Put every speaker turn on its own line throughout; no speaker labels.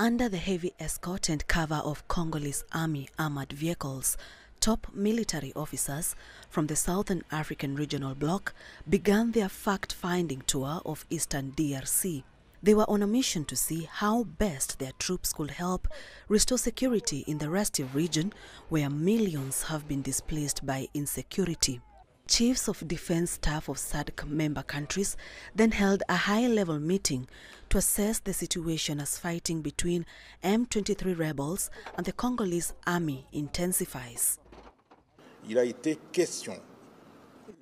Under the heavy escort and cover of Congolese army armored vehicles, top military officers from the Southern African Regional Bloc began their fact finding tour of eastern DRC. They were on a mission to see how best their troops could help restore security in the restive region where millions have been displaced by insecurity. Chiefs of defense staff of SADC member countries then held a high level meeting to assess the situation as fighting between M23 rebels and the Congolese army intensifies.
Il a été question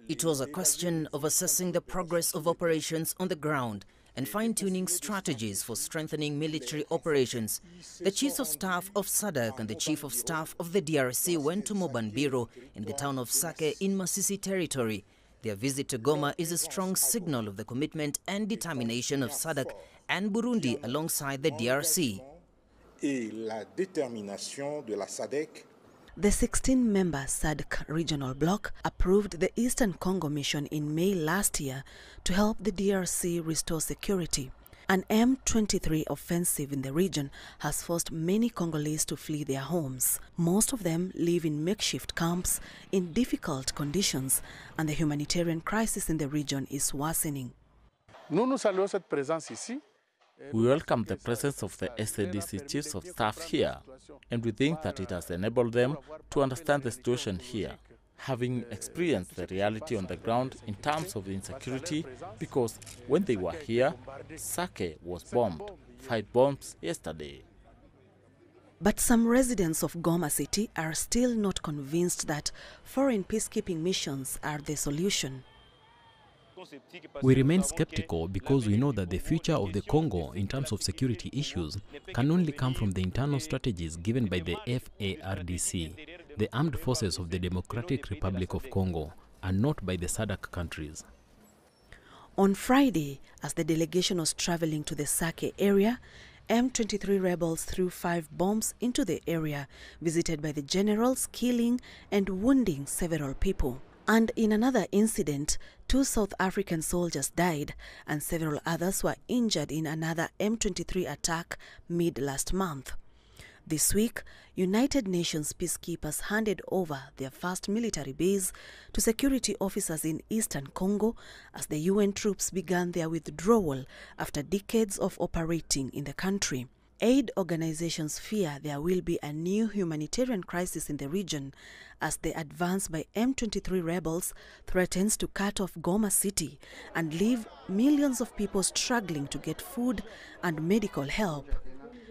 It was a question of assessing the progress of operations on the ground and fine-tuning strategies for strengthening military operations. The chiefs of staff of SADC and the chief of staff of the DRC went to Mobanbiro in the town of Sake in Masisi territory. Their visit to Goma is a strong signal of the commitment and determination of SADC and Burundi alongside the DRC.
et la détermination de la SADC
The 16-member SADC regional bloc approved the Eastern Congo mission in May last year to help the DRC restore security. An M23 offensive in the region has forced many Congolese to flee their homes. Most of them live in makeshift camps in difficult conditions, and the humanitarian crisis in the region is worsening.
Nous, nous saluons cette présence ici.
We welcome the presence of the SADC chiefs of staff here, and we think that it has enabled them to understand the situation here, having experienced the reality on the ground in terms of insecurity, because when they were here, Sake was bombed, five bombs yesterday.
But some residents of Goma City are still not convinced that foreign peacekeeping missions are the solution.
We remain skeptical because we know that the future of the Congo in terms of security issues can only come from the internal strategies given by the FARDC, the armed forces of the Democratic Republic of Congo, and not by the SADC countries.
On Friday, as the delegation was traveling to the Sake area, M23 rebels threw five bombs into the area visited by the generals, killing and wounding several people. And in another incident, two South African soldiers died and several others were injured in another M23 attack mid last month. This week, United Nations peacekeepers handed over their first military base to security officers in eastern Congo as the UN troops began their withdrawal after decades of operating in the country. Aid organizations fear there will be a new humanitarian crisis in the region as the advance by M23 rebels threatens to cut off Goma city and leave millions of people struggling to get food and medical help.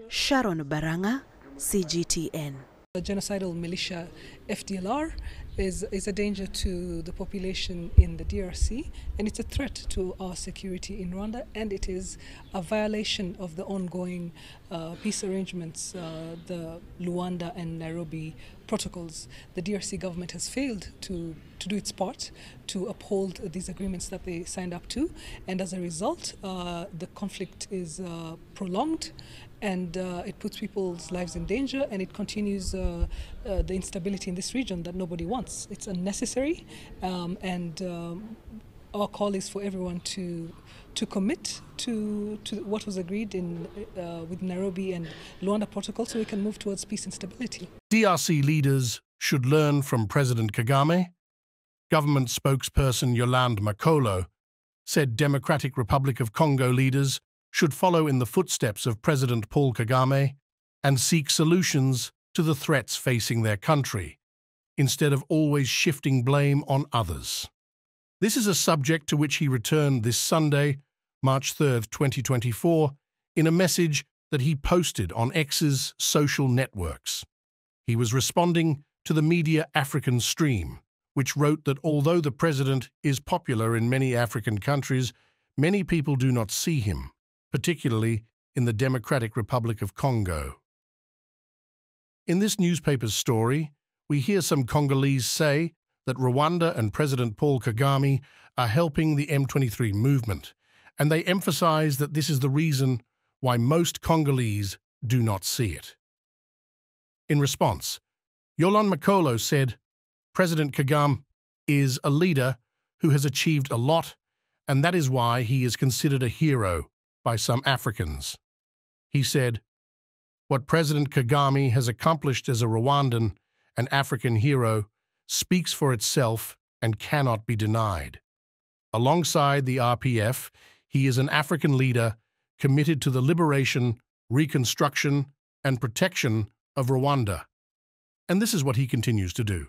Sharon Baranga, CGTN.
The genocidal militia FDLR is, is a danger to the population in the DRC and it's a threat to our security in Rwanda and it is a violation of the ongoing uh, peace arrangements, uh, the Luanda and Nairobi protocols. The DRC government has failed to, to do its part to uphold these agreements that they signed up to and as a result uh, the conflict is uh, prolonged and uh, it puts people's lives in danger and it continues uh, uh, the instability in this region that nobody wants. It's unnecessary um, and um, our call is for everyone to to commit to, to what was agreed in uh, with Nairobi and Luanda Protocol so we can move towards peace and stability.
DRC leaders should learn from President Kagame. Government spokesperson Yolande Makolo said Democratic Republic of Congo leaders should follow in the footsteps of President Paul Kagame and seek solutions to the threats facing their country, instead of always shifting blame on others. This is a subject to which he returned this Sunday, March 3, 2024, in a message that he posted on X's social networks. He was responding to the media African Stream, which wrote that although the president is popular in many African countries, many people do not see him particularly in the Democratic Republic of Congo. In this newspaper's story, we hear some Congolese say that Rwanda and President Paul Kagame are helping the M23 movement, and they emphasize that this is the reason why most Congolese do not see it. In response, Yolande Makolo said, President Kagame is a leader who has achieved a lot, and that is why he is considered a hero by some Africans. He said, What President Kagame has accomplished as a Rwandan and African hero speaks for itself and cannot be denied. Alongside the RPF, he is an African leader committed to the liberation, reconstruction, and protection of Rwanda. And this is what he continues to do.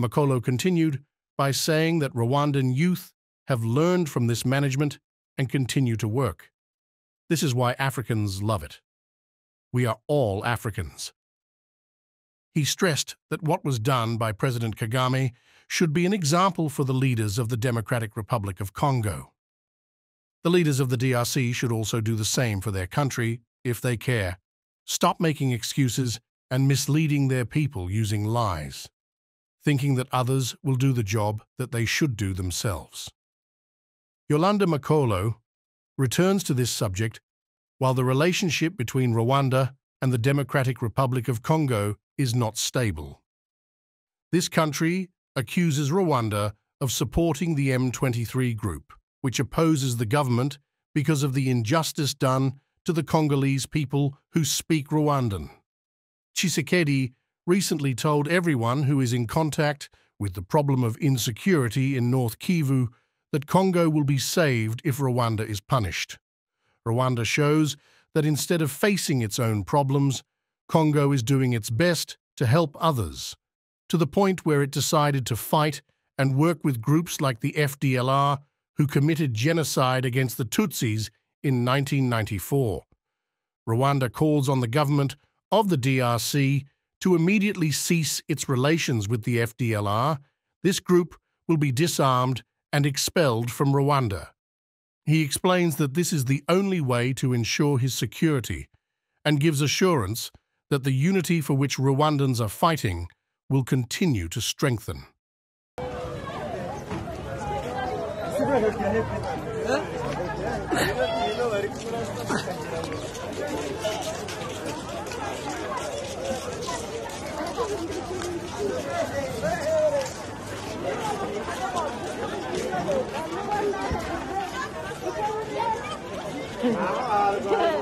Makolo continued by saying that Rwandan youth have learned from this management and continue to work. This is why Africans love it. We are all Africans. He stressed that what was done by President Kagame should be an example for the leaders of the Democratic Republic of Congo. The leaders of the DRC should also do the same for their country if they care. Stop making excuses and misleading their people using lies, thinking that others will do the job that they should do themselves. Yolanda Makolo returns to this subject while the relationship between Rwanda and the Democratic Republic of Congo is not stable. This country accuses Rwanda of supporting the M23 group, which opposes the government because of the injustice done to the Congolese people who speak Rwandan. Tshisekedi recently told everyone who is in contact with the problem of insecurity in North Kivu that Congo will be saved if Rwanda is punished. Rwanda shows that instead of facing its own problems, Congo is doing its best to help others, to the point where it decided to fight and work with groups like the FDLR, who committed genocide against the Tutsis in 1994. Rwanda calls on the government of the DRC to immediately cease its relations with the FDLR. This group will be disarmed and expelled from Rwanda. He explains that this is the only way to ensure his security and gives assurance that the unity for which Rwandans are fighting will continue to strengthen.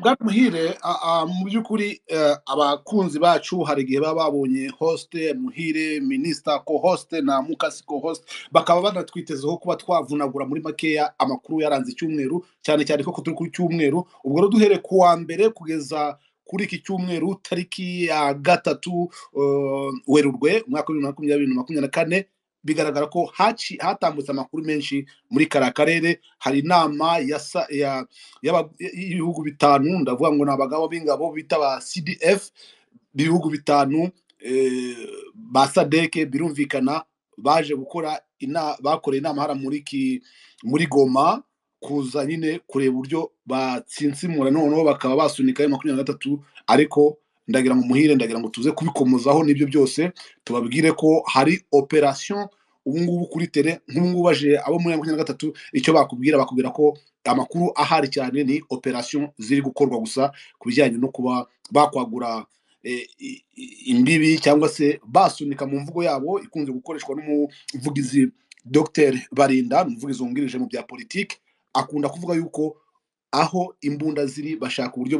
bwana muhire mu by'ukuri eh, abakunzi bacu hari igihe baba babonye hoste muhire minisita ko hoste na mukasi ko hoste bakaba banatwitezeho kuba twavunagura muri makeya amakuru yaranze icyumweru cyane cyane ko turi ku cyumweru ubwo rero duhere ku wa mbere kugeza kuri iki cyumweru tariki ya gatatu eh, werurwe umwaka w'ibihumbi makumyabiri na makumyabiri na kane bigaragara ko hatambutse amakuru menshi muri kariya karere. Hari inama y'ibihugu bitanu ndavuga ngo ni abagabo b'ingabo bita ba cdf b'ibihugu bitanu eh, ba sadeke birumvikana baje gukora bakoreye inama hara muri ki muri goma kuza nyine kureba uburyo batsinsimura. Noneho bakaba basunika ayo makumyabiri na gatatu ariko ndagira ngo muhire ndagira ngo tuze kubikomozaho n'ibyo byose tubabwire ko hari operation ubu ngubu kuri tere nk'ubu ngubu baje abo muri makumyabiri na gatatu icyo bakubwira bakubwira ko amakuru ahari cyane ni operation ziri gukorwa gusa ku bijyanye no kuba bakwagura i- imbibi cyangwa se basunika mu mvugo yabo ikunze gukoreshwa n'umuvugizi dr barinda umuvugizi wungirije mu bya politiki akunda kuvuga yuko aho imbunda ziri bashaka uburyo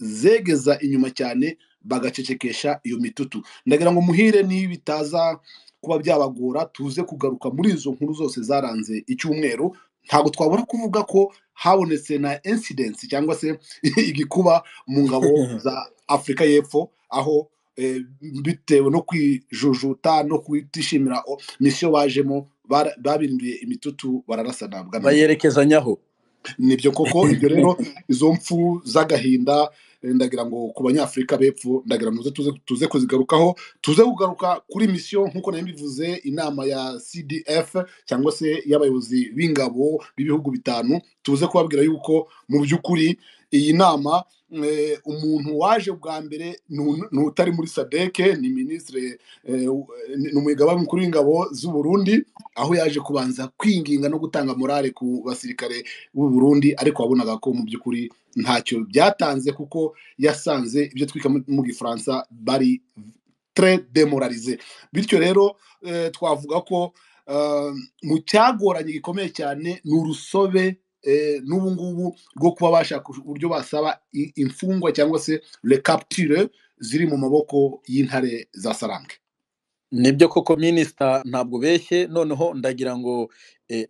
bazegeza inyuma cyane bagacecekesha iyo mitutu. Ndagira ngo muhire niba bitaza kuba byabagora tuze kugaruka muri izo nkuru zose zaranze icyumweru. Ntabwo twabura kuvuga ko habonetse na incidence cyangwa se igikuba mu ngabo za afurika y'epfo aho eh, bitewe no kwijujuta no kutishimira misiyo bajemo babirinduye imitutu bararasana
bayerekezanyaho.
Nibyo koko ibyo rero izo mpfu z'agahinda ndagira ngo ku banyafurika b'epfo ndagira ngo tuze kuzigarukaho tuze kugaruka kuri misiyo nk'uko nari mbivuze inama ya cdf cyangwa se y'abayobozi b'ingabo b'ibihugu bitanu tuze kubabwira yuko mu by'ukuri iyi nama umuntu waje bwa mbere ni utari muri sadeke ni minisitiri ni umugaba mukuru w'ingabo z'u Burundi aho yaje kubanza kwinginga no gutanga morale ku basirikare b'u Burundi ariko wabonaga ko mu by'ukuri ntacyo byatanze kuko yasanze ibyo twika mu gifaransa bari tre demoralize bityo rero twavuga ko mu cyagoranye gikomeye cyane ni urusobe n'ubu ngubu rwo kuba bashaka uburyo basaba imfungwa cyangwa se recapture ziri mu maboko y'intare za sarange
ni byo koko minisita ntabwo ubeshye noneho ndagira ngo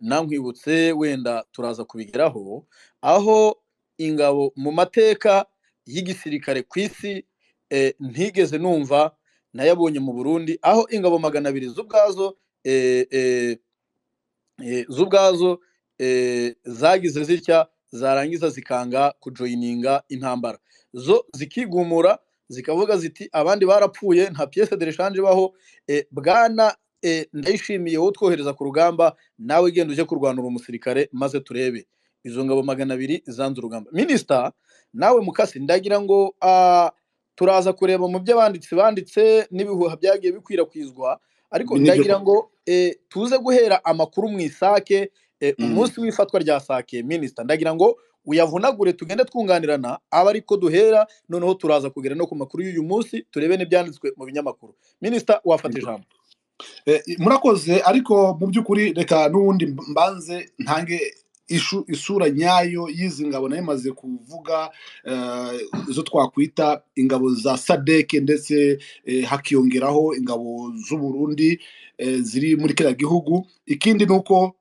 nankwibutse wenda turaza kubigeraho aho ingabo mu mateka y'igisirikare ku isi ntigeze numva nayabonye mu burundi aho ingabo magana abiri z'ubwazo z'ubwazo zagize zitya zarangiza zikanga kujoyininga intambara. Zo zikigumura zikavuga ziti abandi barapfuye nta piyese de reshanje ibaho bwana ndayishimiye wowe twohereza ku rugamba nawe genda ujye kurwanura umusirikare maze turebe. Izo ngabo magana abiri zanze urugamba. Minisita nawe mukasi ndagira ngo turaza kureba mu byo abanditsi banditse n'ibihuha byagiye bikwirakwizwa ariko ndagira ngo tuze guhera amakuru mu isake umunsi w'ifatwa rya sake minisita ndagira ngo uyavunagure tugende twunganirana aba ariko duhera noneho turaza kugera no ku makuru y'uyu munsi turebe n'ibyanditswe mu binyamakuru. Minisita wafata ijambo.
Murakoze ariko mu by'ukuri reka n'ubundi mbanze ntange isura nyayo y'izi ngabo na yo imaze kuvuga izo twakwita ingabo za sadeke ndetse hakiyongeraho ingabo z'u Burundi ziri muri kiriya gihugu. Ikindi ni uko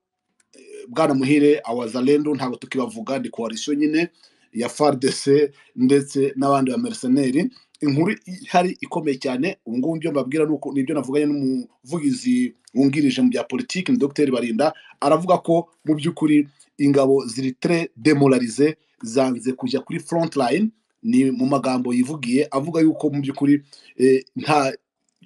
bwana muhire awazalendo ntabwo tukibavuga ni koalisiyo nyine ya fardc ndetse n'abandi ba merceneri inkuru ihari ikomeye cyane ubu ngubu ibyo mbabwira ni ibyo navuganye n'umuvugizi wungirije mu bya politiki ni dr barinda aravuga ko mu by'ukuri ingabo ziri tre demoralize zanze kujya kuri front line ni mu magambo yivugiye avuga yuko mu by'ukuri nta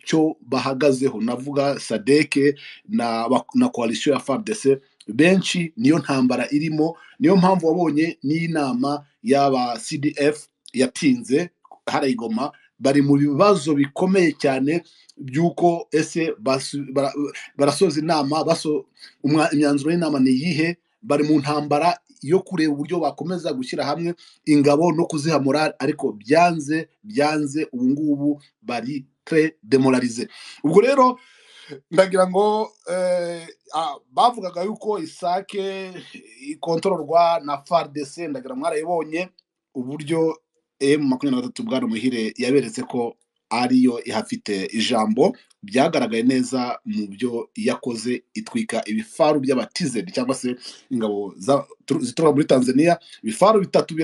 cyo bahagazeho. Navuga sadeke na, na koalisiyo ya fardc benshi niyo ntambara irimo niyo mpamvu wabonye n'iyi nama y'aba cdf yatinze harayigoma bari mu bibazo bikomeye cyane by'uko ese barasoza inama imyanzuro y'inama ni iyihe? Bari mu ntambara yo kureba uburyo bakomeza gushyira hamwe ingabo no kuziha morale ariko byanze byanze ubu ngubu bari tre demoralize ubwo rero ndagira ngo bavugaga yuko isake ikontororwa na fardc ndagira mwarayibonye uburyo emu makumyabiri na gatatu bwana muhire yaberetse ko ariyo ihafite ijambo byagaragaye neza mu byo yakoze itwika ibifaru by'abatizedi cyangwa se ingabo zituruka muri tanzania ibifaru bitatu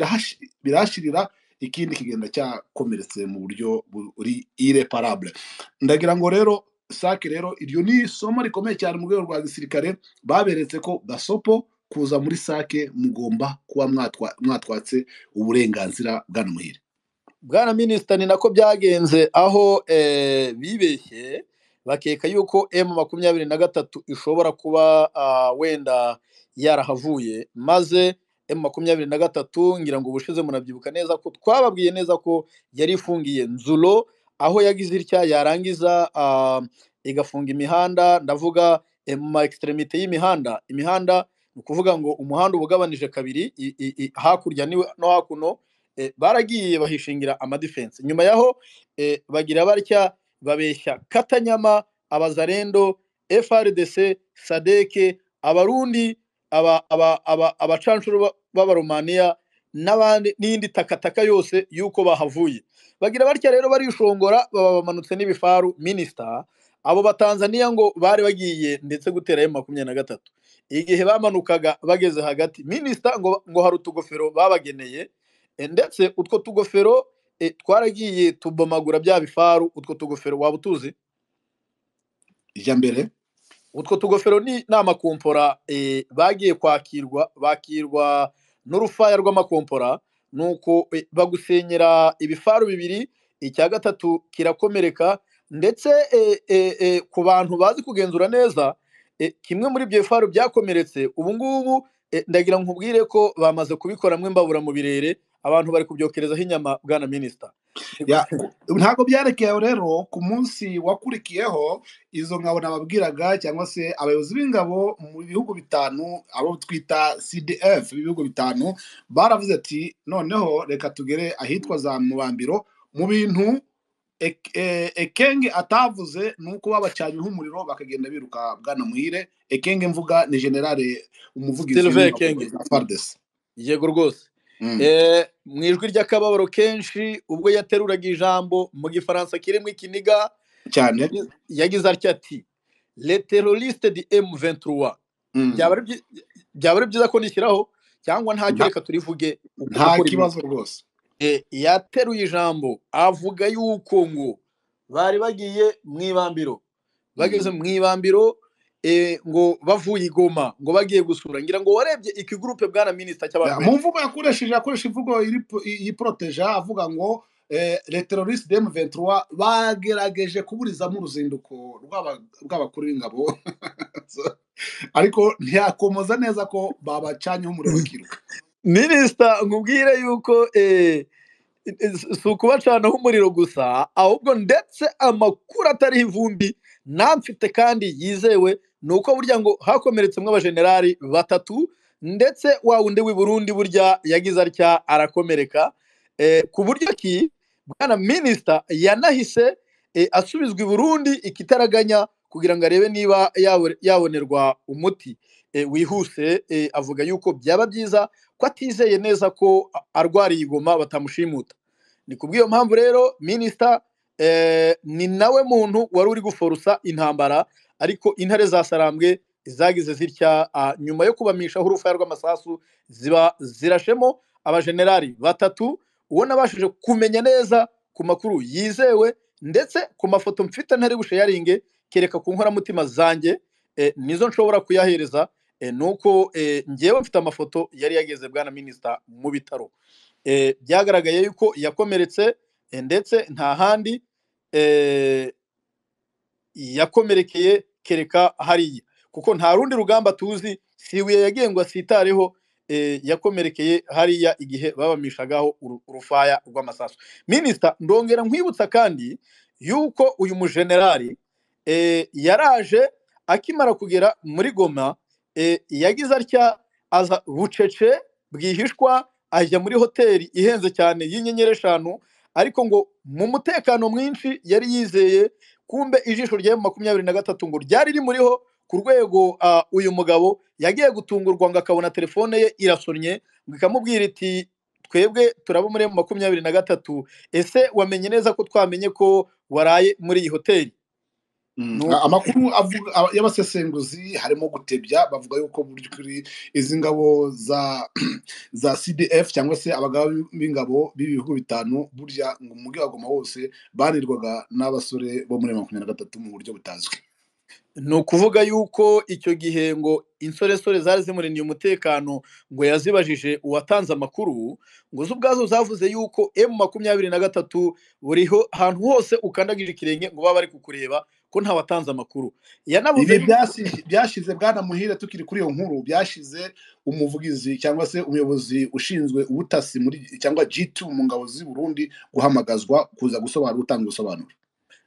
birahashirira ikindi kigenda cyakomeretse mu buryo buri ireparable ndagira ngo rero sake rero iryo ni isomo rikomeye cyane mu rwego rwa gisirikare baberetse ko gasopo kuza muri sake mugomba kuba mwatwatse uburenganzira bwana
bwana minisita ni nako byagenze aho bibeshye bakeka yuko emu makumyabiri na gatatu ishobora kuba wenda yarahavuye maze emu makumyabiri na gatatu ngira ngo ubushize munabyibuka neza ko twababwiye neza ko yari ifungiye nzuro aho yagize itya? Yarangiza igafunga imihanda. Ndavuga mu ma ekisiteremite y'imihanda. Imihanda ni ukuvuga ngo umuhanda uba ugabanije kabiri hakurya no hakuno baragiye bahishingira amadifensi nyuma yaho bagira batya babeshya katanyama abazarendo frdc sadeke abarundi abacanshuro b'abaromaniya n'abandi n'indi takataka yose y'uko bahavuye. Bagira batya rero barishongora baba bamanutse n'ibifaru minisita abo batanzaniya ngo bari bagiye ndetse gutera emu makumyabiri na gatatu. Igihe bamanukaga bageze hagati minisita ngo ngo hari utugofero babageneye ndetse utwo tugofero twaragiye tubomagura bya bifaru utwo tugofero waba utuzi?
Ijya mbere.
Utwo tugofero ni amakompora bagiye kwakirwa bakirwa n'urufaya rw'amakompora nuko bagusenyera ibifaru bibiri icya gatatu kirakomereka ndetse ku bantu bazi kugenzura neza kimwe muri ibyo bifaru byakomeretse ubu ngubu ndagira nkubwire ko bamaze kubikoramo imbabura mu birere abantu bari kubyokerezaho inyama bwana minisita
ntabwo byarekeye aho rero ku munsi wakurikiyeho izo ngabo nababwiraga cyangwa se abayobozi b'ingabo mu bihugu bitanu abo twita cdf ibihugu bitanu baravuze ati noneho reka tugere ahitwa za mubambiro mu bintu Ek- eh, ekenge atavuze ni uko babacyanyeho umuriro bakagenda biruka bwana muhire ekenge mvuga ni generale umuvugizi za FARDC.
yego rwose. Mu ijwi ry'akababaro kenshi ubwo yateruraga ijambo mu gifaransa kirimo ikiniga
cyane.
yagize- atya ati le terroriste di m23
Mm.
byaba ari byi- byaba ari byiza ko nishyiraho cyangwa ntacyo
Nta-
reka turivuge
nta kibazo rwose.
Eh, yateruye ijambo avuga yuko ngo bari bagiye mu ibambiro. Bageze mu ibambiro eh, ngo bavuye i Goma ngo bagiye gusura ngira ngo warebye iki gurupe bwana minisita
Ya,
cy'abantu
mu mvugo yakoresheje yakoresha imvugo iri- yiporoteja avuga ngo eh, le terroriste de M23 bagerageje kuburizamo uruzinduko rw'aba- rw'abakuru b'ingabo ariko ntiyakomoza neza ko babacanyeho umuriro bakiruka
minisita nkubwire yuko eh, si ukubacanaho umuriro gusa ahubwo ndetse amakuru atariho ivumbi namfite kandi yizewe ni uko burya ngo hakomeretsemo abajenerali batatu ndetse wa wundi w'i Burundi burya yagize atya arakomereka. Eh, ku buryo ki bwana minisita yanahise eh, asubizwa i Burundi ikitaraganya kugira ngo arebe niba yabonerwa umuti. Eh, wihuse avuga yuko byaba byiza ko atizeye neza ko arwariye igoma batamushimuta. Ni kubw'iyo mpamvu rero minisita ni nawe muntu wari uri guforusa intambara ariko intare za sarambwe zagize zitya nyuma yo kubamishaho urufaya rw'amasasu ziba zirashemo abajenerali batatu uwo nabashije kumenya neza ku makuru yizewe ndetse ku mafoto mfite ntari busheyaringe kereka ku nkoramutima zanjye eh, nizo nshobora kuyahereza eh, nuko eh, ngewe mfite amafoto yari yageze bwana minisita mu bitaro. Byagaragaye yuko yakomeretse ndetse nta handi yakomerekeye kereka hariya. Kuko nta rundi rugamba tuzi si ibuye yagiye ngo asitareho eh, yakomerekeye hariya igihe babamishagaho uru- urufaya rw'amasasu. Minisita ndongera nkwibutsa kandi yuko uyu mujenerali eh, yaraje akimara kugera muri goma eh, yagize atya aza bucece bwihishwa ajya muri hoteli ihenze cyane y'inyenyeri eshanu ariko ngo mu mutekano mwinshi yari yizeye kumbe ijisho rya makumyabiri na gatatu ngo ryari rimuriho ku rwego uyu mugabo yagiye gutungurwa ngo akabona telefone ye irasonnye ngo ikamubwira iti twebwe turaba muri makumyabiri na gatatu ese wamenye neza ko twamenye ko waraye muri iyi hoteli?
Amakuru avuga aba- y'abasesenguzi harimo gutebya bavuga yuko mu by'ukuri izi ngabo za za CDF cyangwa se abagaba b'ingabo b'ibihugu bitanu burya ngo mu mujyi wa Goma wose banirwaga n'abasore bo muri makumyabiri na gatatu mu buryo butazwi.
Ni ukuvuga yuko icyo gihe ngo insoresore zari zimurindiye umutekano ngo yazibajije uwatanze amakuru ngo zo ubwazo zavuze yuko emu makumyabiri na gatatu buri hantu hose ukandagije ikirenge ngo baba bari kukureba ko nta watanze amakuru.
Byasi- byashize bwana muhire tukiri kuri iyo nkuru byashize umuvugizi cyangwa se umuyobozi ushinzwe ubutasi muri cyangwa G2 mu ngabo z'i Burundi guhamagazwa kuza gusobanura gutanga ubusobanuro.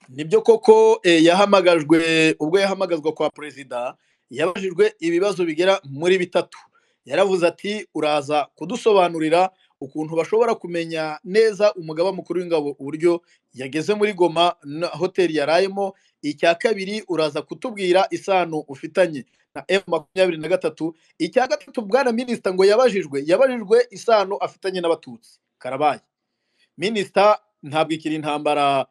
Ni byo koko eh, yahamagajwe ubwo yahamagazwa kwa perezida yabajijwe ibibazo bigera muri bitatu. Yaravuze ati uraza kudusobanurira ukuntu bashobora kumenya neza umugaba mukuru w'ingabo uburyo yageze muri goma na hoteli yarayemo. Icya kabiri uraza kutubwira isano ufitanye na f makumyabiri na gatatu. Icya gatatu bwana minisita ngo yabajijwe yabajijwe isano afitanye n'abatutsi. Karabaye. Minisita ntabwo ikiri intambara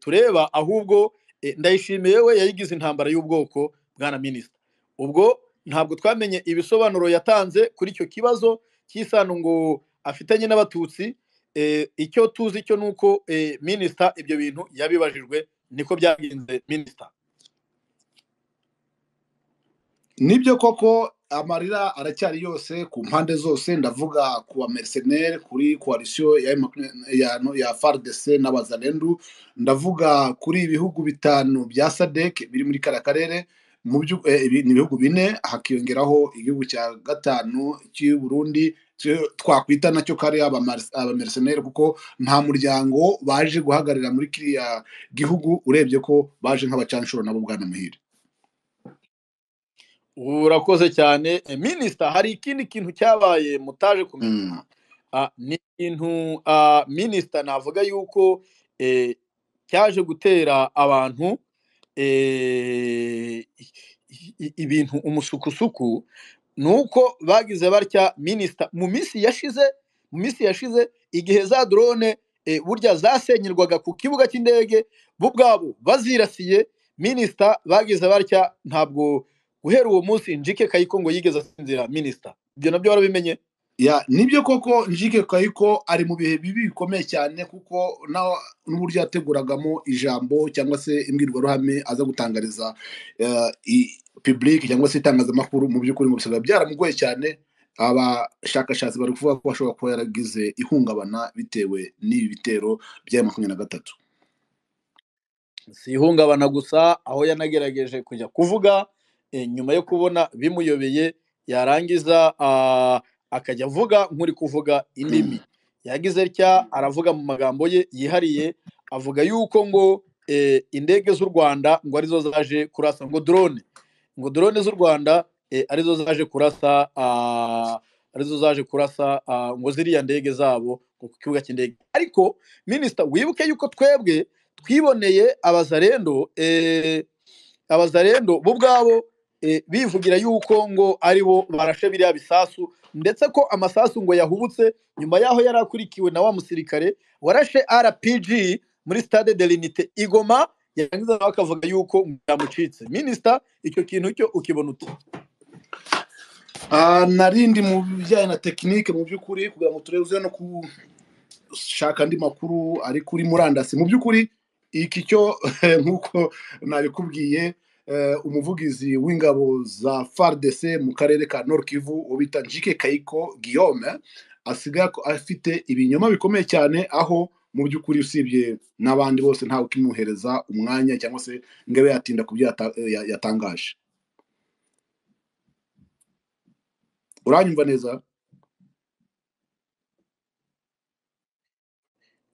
tureba ahubwo eh, ndayishimiye we yayigize intambara y'ubwoko bwana minisita. Ubwo ntabwo twamenye ibisobanuro yatanze kuri icyo kibazo cy'isano ngo afitanye n'abatutsi. Eh, icyo tuzi cyo ni uko eh, minisita ibyo bintu yabibajijwe niko byagenze minisita.
Nibyo koko amarira aracyari yose ku mpande zose. Ndavuga ku ba mercenaire kuri coalition ya, FARDC n'abazalendu ndavuga kuri ibihugu bitanu bya SADC biri muri kara karere. Eh, ni ibihugu bine hakiyongeraho igihugu cya gatanu cy'u Burundi cyo twakwita na cyo kari abamercenaire kuko nta muryango baje guhagararira muri kiriya gihugu urebye ko baje nk'abacanshuro nabo bwana muhire.
Urakoze cyane. Eh, minisita hari ikindi kintu cyabaye mutaje kumenya? Ah, ni ikintu ah, minisita navuga yuko eh, cyaje gutera abantu eh, ibintu umusukusuku ni uko bagize batya minisita mu minsi yashize mu minsi yashize igihe za drone eh, burya zasenyerwaga ku kibuga cy'indege bo ubwabo bazirasiye minisita bagize batya ntabwo guhera uwo munsi njike kayiko ngo yigeze asinzira minisita ibyo na byo warabimenye?
Ya ni byo koko njike kayiko ari mu bihe bibi bikomeye cyane kuko n'uburyo yateguragamo ijambo cyangwa se imbwirwaruhame aza gutangariza eh, public cyangwa se itangazamakuru mu by'ukuri ngo bisigaye byaramugoye cyane. Abashakashatsi bari kuvuga ko ashobora kuba yaragize ihungabana bitewe n'ibi bitero bya makumyabiri na gatatu.
Si ihungabana gusa aho yanagerageje kujya kuvuga nyuma yo kubona bimuyobeye yarangiza akajya avuga nk'uri kuvuga indimi. Yagize atya aravuga mu magambo ye yihariye avuga yuko ngo eh, indege z'u rwanda ngo ari zo zaje kurasa ngo drone. Ngo drone z'u rwanda eh, ari zo zaje kurasa ari zo zaje kurasa ngo ziriya ndege zabo ku kibuga cy'indege. Ariko minisita wibuke yuko twebwe twiboneye abazarendo eh, abazarendo bo ubwabo eh, bivugira yuko ngo ari bo barashe biriya bisasu ndetse ko amasasu ngo yahubutse nyuma yaho yari akurikiwe na wa musirikare warashe rpg muri stade de l'unité igoma yarangiza nawe akavuga yuko yamucitse. Minisita icyo kintu cyo ukibona ute
Ah, narindi mu bijyanye na tekinike mu by'ukuri kugira ngo turebe no gushaka andi makuru ari kuri murandasi. Mu by'ukuri iki cyo nk'uko nabikubwiye umuvugizi w'ingabo za FARDC mu karere ka Nord Kivu uwo bita Njike Kayiko Guillaume asigaye afite ibinyoma bikomeye cyane aho mu by'ukuri usibye n'abandi bose ntawe ukimuhereza umwanya cyangwa se ngo abe yatinda ku byo ya- yatangaje. Uranyumva neza?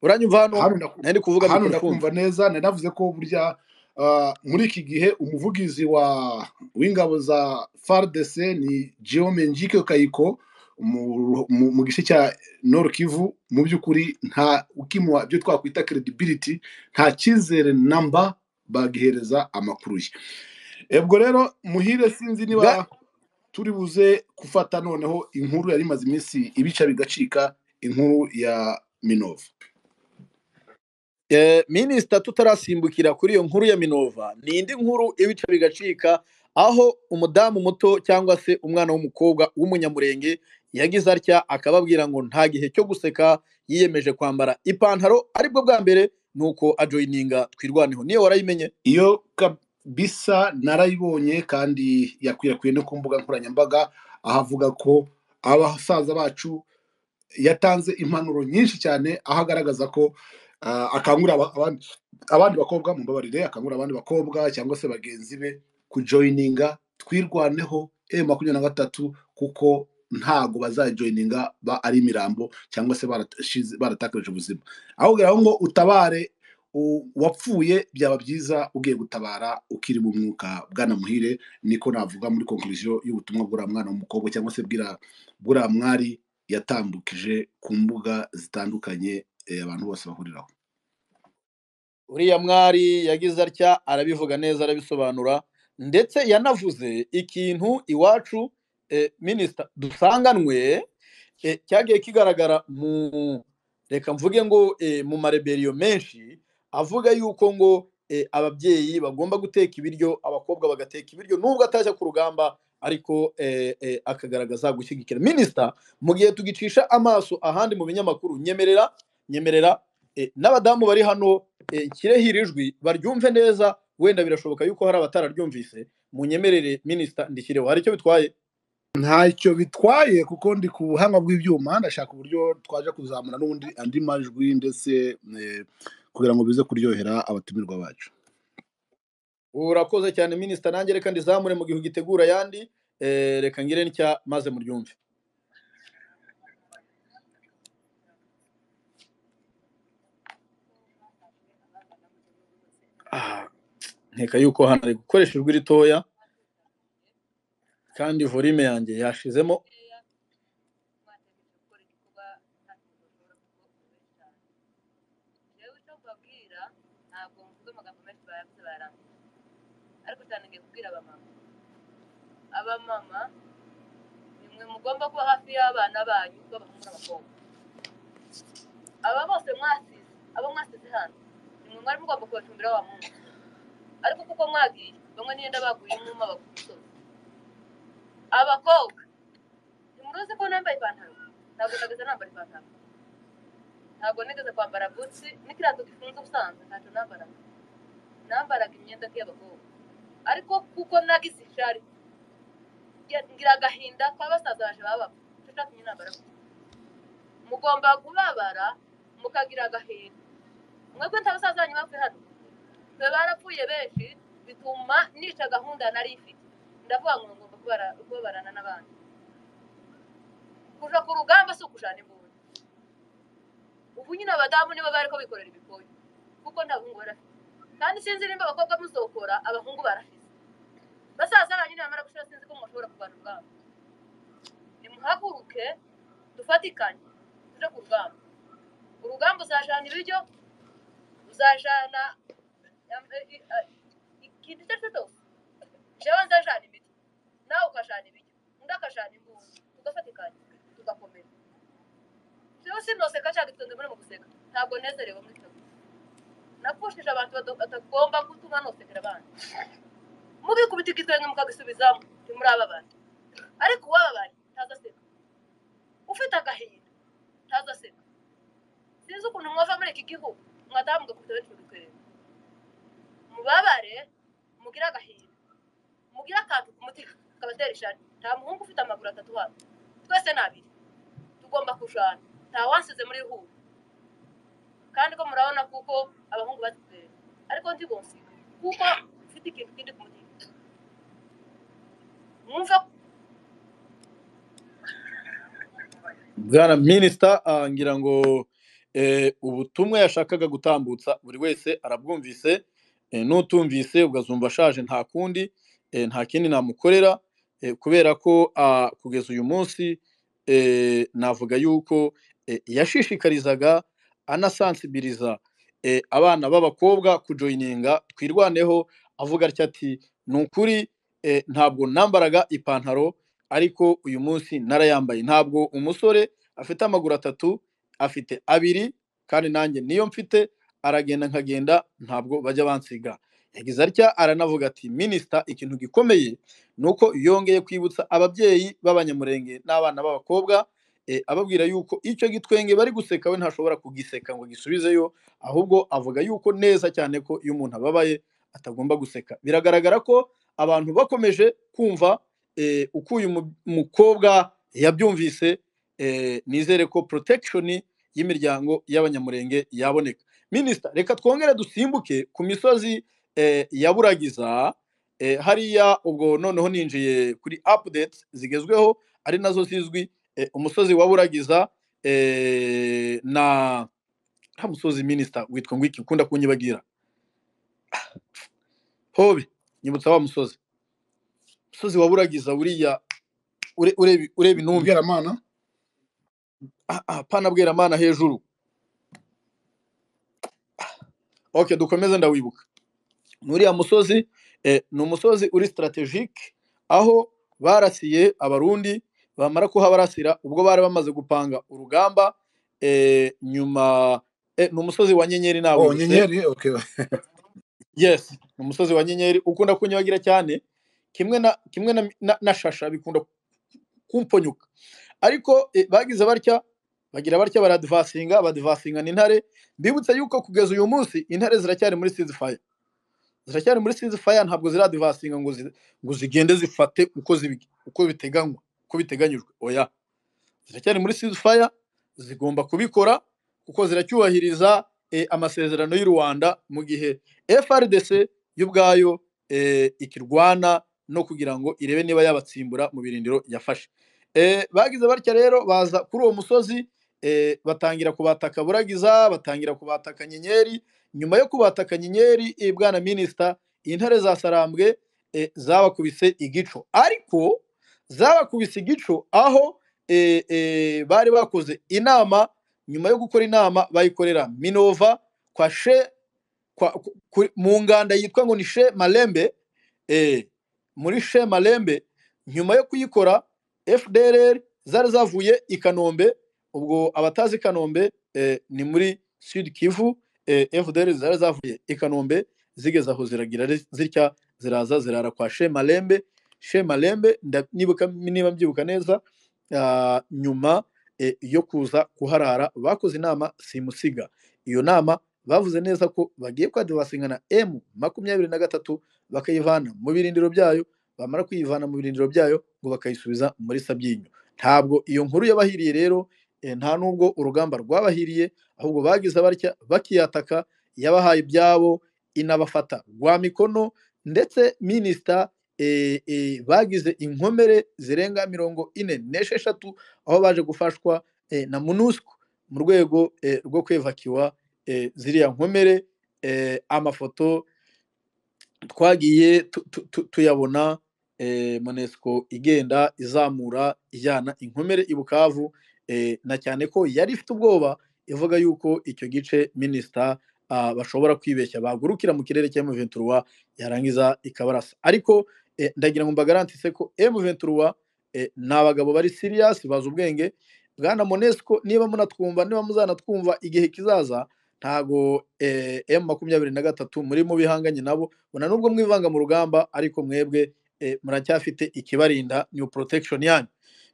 Uranyumva hano? Nari kuvuga
hano ndakumva neza nari navuze ko burya muri iki gihe umuvugizi wa w'ingabo za FARDC ni Guillaume Njike Kayiko mu, gice cya Nord Kivu mu by'ukuri nta ukimuha ibyo twakwita credibility nta cyizere namba bagihereza amakuru ye. Ebwo rero muhire sinzi niba turi buze gufata noneho inkuru yari imaze iminsi ibica bigacika inkuru ya Minova.
Minisita tutarasimbukira kuri iyo nkuru ya minova. Ni indi nkuru ibica bigacika aho umudamu muto cyangwa se umwana w'umukobwa w'umunyamurenge yagize atya akababwira ngo nta gihe cyo guseka yiyemeje kwambara ipantaro ari bwo bwa mbere nuko ajoyininga twirwaneho. Niyo warayimenye?
Iyo kabisa narayibonye kandi yakwirakwiye no ku mbuga nkoranyambaga aho avuga ko abasaza bacu yatanze impanuro nyinshi cyane aho agaragaza ko akangurira aba- abandi bakobwa mu mbabarire akangurira abandi bakobwa cyangwa se bagenzi be kujoyininga twirwaneho e makumyabiri na gatatu kuko ntago bazajoyininga ba ari imirambo cyangwa se baratakaje ubuzima. Aho ngo utabare uwapfuye byaba byiza ugiye gutabara ukiri mu mwuka bwana muhire niko navuga muri konklusiyo y'ubutumwa bw'uriya mwana w'umukobwa cyangwa se bw'uriya mwari yatambukije ku mbuga zitandukanye abantu bose bahuriraho.
Uriya mwari yagize atya arabivuga neza arabisobanura ndetse yanavuze ikintu iwacu eh, minisita dusanganwe eh, cyagiye kigaragara mu reka mvuge ngo eh, mu mareberiyo menshi avuga yuko ngo eh, ababyeyi bagomba guteka ibiryo abakobwa bagateka ibiryo nubwo atajya ku rugamba ariko eh, eh, akagaragaza gushyigikira. Minisita mu gihe tugicisha amaso ahandi mu binyamakuru nyemerera nyemerera eh, n'abadamu bari hano eh, nshyireho iri jwi baryumve neza wenda birashoboka yuko hari abatararyumvise. Munyemerere minisita ndishyireho hari icyo bitwaye?
Ntacyo bitwaye kuko ndi ku buhanga bw'ibyuma ndashaka uburyo twaje kuzamura n'ubundi andi majwi ndetse eh, kugira ngo bize kuryohera abatumirwa bacu.
Urakoze cyane minisita nanjye reka ndizamure mu gihe ugitegura ayandi eh, reka ngire ntya maze muryumve. Nkeka yuko hano ari gukoresha ijwi ritoya kandi volume yanjye yashizemo.
Abamama. Abamama nimwe mugomba kuba hafi y'abana banyu b'abahungu n'abakobwa. Aba bose mwasize abo mwasize hano nimwe mwari mugomba kubacumbira wa munsi. Ariko kuko mwagiye bamwe niyenda baguye umwuma bagwa umusozi abakobwa. Ntimuruzi ko nambaye ipantaro? Ntabwo nageze nambara ipantaro. Ntabwo nigeze kwambara butsi n'ikirato gifunze ubusanzwe ntacyo nambaraga. Nambaraga imyenda y'abakobwa ariko kuko nagize ishari ngira agahinda k'abasaza baje baba cyatumye nambara mugomba kubabara mukagira agahinda. Mwebwe ntabasaza banyu bapfuye hano. Twe barapfuye benshi bituma nica gahunda nari ifite ndavuga ngo ngomba kubabarana n'abandi. Kuja ku rugamba si ukujana imbunda. Ubu nyine abadamu nibo bariko bikorera ibikoyo kuko nta bahungu barafite. Kandi sinzi nimba abakobwa muzokora abahungu barafise basaza banyu nibamara gushira sinzi ko mushobora kurwana urugamba. Nimuhaguruke dufatikanye tuje ku rugamba. Urugamba uzajana ibiryo uzajana ikintu icyo ari cyo cyose jewe nzajana imiti nawe ukajana ibiryo undi akajana imbunda tugafatikanya tugakomera jewe sinoseka cyangwa igitenge muri mu guseka ntabwo nezerewe muri kino gihe napfushije abantu bata- batagomba gutuma nosekera abandi mubikubita igitenge mukagisubizamo ntimuri ababari ariko uwababaye ntaza aseka ufite agahinda ntaza aseka sinzi ukuntu mwava muri iki gihugu mwataha mugakubita benshi mubikwere mubabare mugire agahinda mugire akantu ku mutima kabatera ishari nta muhungu ufite amaguru atatu hano twese ni abiri. Tugomba kujana. Nta wansize muri huru kandi ko murabona kuko abahungu batutera ariko ndi bonsi kuko ufite ikintu kindi ku mutima mwumva
bwana minisita ah, ngira ngo eh, ubutumwa yashakaga gutambutsa buri wese arabwumvise. N'utumvise ugazumva ashaje nta kundi eh, nta kindi namukorera eh, kubera ko kugeza uyu munsi eh, navuga yuko eh, yashishikarizaga anasansibiriza eh, abana b'abakobwa kujoyininga twirwaneho avuga atya ati ni ukuri eh, ntabwo nambaraga ipantaro ariko uyu munsi narayambaye. Ntabwo umusore afite amaguru atatu afite abiri kandi nanjye niyo mfite aragenda nkagenda ntabwo bajya bansiga. Yagize atya aranavuga ati minisita ikintu gikomeye ni uko yongeye kwibutsa ababyeyi b'abanyamurenge n'abana b'abakobwa eh, ababwira yuko icyo gitwenge bari guseka we ntashobora kugiseka ngo gisubizeyo ahubwo avuga yuko neza cyane ko iyo umuntu ababaye atagomba guseka. Biragaragara ko abantu bakomeje kumva eh, uko uyu mu- mukobwa yabyumvise eh, nizere ko protection y'imiryango y'abanyamurenge yaboneka. Minisita reka twongere dusimbuke ku misozi eh, ya buragiza. Eh, hariya ubwo noneho ninjiye kuri updates zigezweho ari na zo zizwi eh, umusozi wa buragiza na ha musozi minisita witwa ngo iki ukunda kunyibagira. Hobe nyibutsa wa musozi. Umusozi wa buragiza uriya ure- ureba intumbi
ubweramana
Ah, ah, pana bweramana hejuru. Okay dukomeze ndawibuka. Nuriya musozi eh, ni umusozi uri strategique aho barasiye abarundi bamara kuhabarasira ubwo bari bamaze gupanga urugamba eh, nyuma eh, ni umusozi wa nyenyeri
oh
nawibutse
nyenyeri? Okay.
Yes ni umusozi wa nyenyeri ukunda kunyabagira cyane kimwe na kimwe na, shasha bikunda kumponyuka ariko bagize batya bagira batya baradvasinga badvasinga n'intare. Mbibutse yuko kugeza uyu munsi intare ziracyari muri ceasefire. Ziracyari muri ceasefire ntabwo ziradvasinga ngo zi, ngo zigende zifate uko biteganywa uko biteganyijwe. Oya. Ziracyari muri ceasefire zigomba kubikora kuko ziracyubahiriza eh, amasezerano y'u Rwanda mu gihe FRDC y'ubwayo eh, ikirwana no kugira ngo irebe niba yabatsimbura mu birindiro yafashe. Eh, bagize batya rero baza kuri uwo musozi batangira kubataka buragiza batangira kubataka nyenyeri. Nyuma yo kubataka nyenyeri eh, bwana minisita intare za sarambwe eh, zabakubise igico. Ariko zabakubise igico aho eh, eh, bari bakoze inama nyuma yo gukora inama bayikorera minova kwa she mu nganda yitwa ngo ni she malembe eh, muri she malembe nyuma yo kuyikora fdrr zari zavuye i kanombe ubwo abatazi kanombe eh, ni muri sud kivu eh, fdrr zari zavuye i kanombe zigeze aho ziragira zitya ziraza zirara kwa she malembe she malembe nda- nibuka niba mbyibuka neza ah, nyuma eh, yo kuza kuharara bakoze inama simusiga. Iyo nama bavuze neza ko bagiye kwadivasingana m makumyabiri na gatatu bakayivana mu birindiro byayo bamara kuyivana mu birindiro byayo ngo bakayisubiza muri sabyinyo. Ntabwo iyo nkuru yabahiriye rero nta nubwo urugamba rwabahiriye ahubwo bagize batya bakiyataka yabahaye ibyabo inabafata rwa mikono ndetse minisita eh, eh, bagize inkomere zirenga mirongo ine n'esheshatu aho baje gufashwa eh, na munusco mu rwego eh, rwo kwevakiwa eh, ziriya nkomere eh, amafoto twagiye tu- tu- tu- tuyabona eh, monesco igenda izamura ijyana inkomere i bukavu eh, na cyane ko yari ifite ubwoba ivuga yuko icyo gice minisita bashobora kwibeshya bagurukira mu kirere cya M23 yarangiza ikabarasa. Ariko eh, ndagira ngo mbagarantise ko M23 eh, ni abagabo bari serious bazi ubwenge. Bwana monesco niba munatwumva niba muzanatwumva igihe kizaza ntago eh, M makumyabiri na gatatu muri mu bihanganye nabo. Bona nubwo mwivanga mu rugamba ariko mwebwe eh, muracyafite ikibarinda new protection yanyu.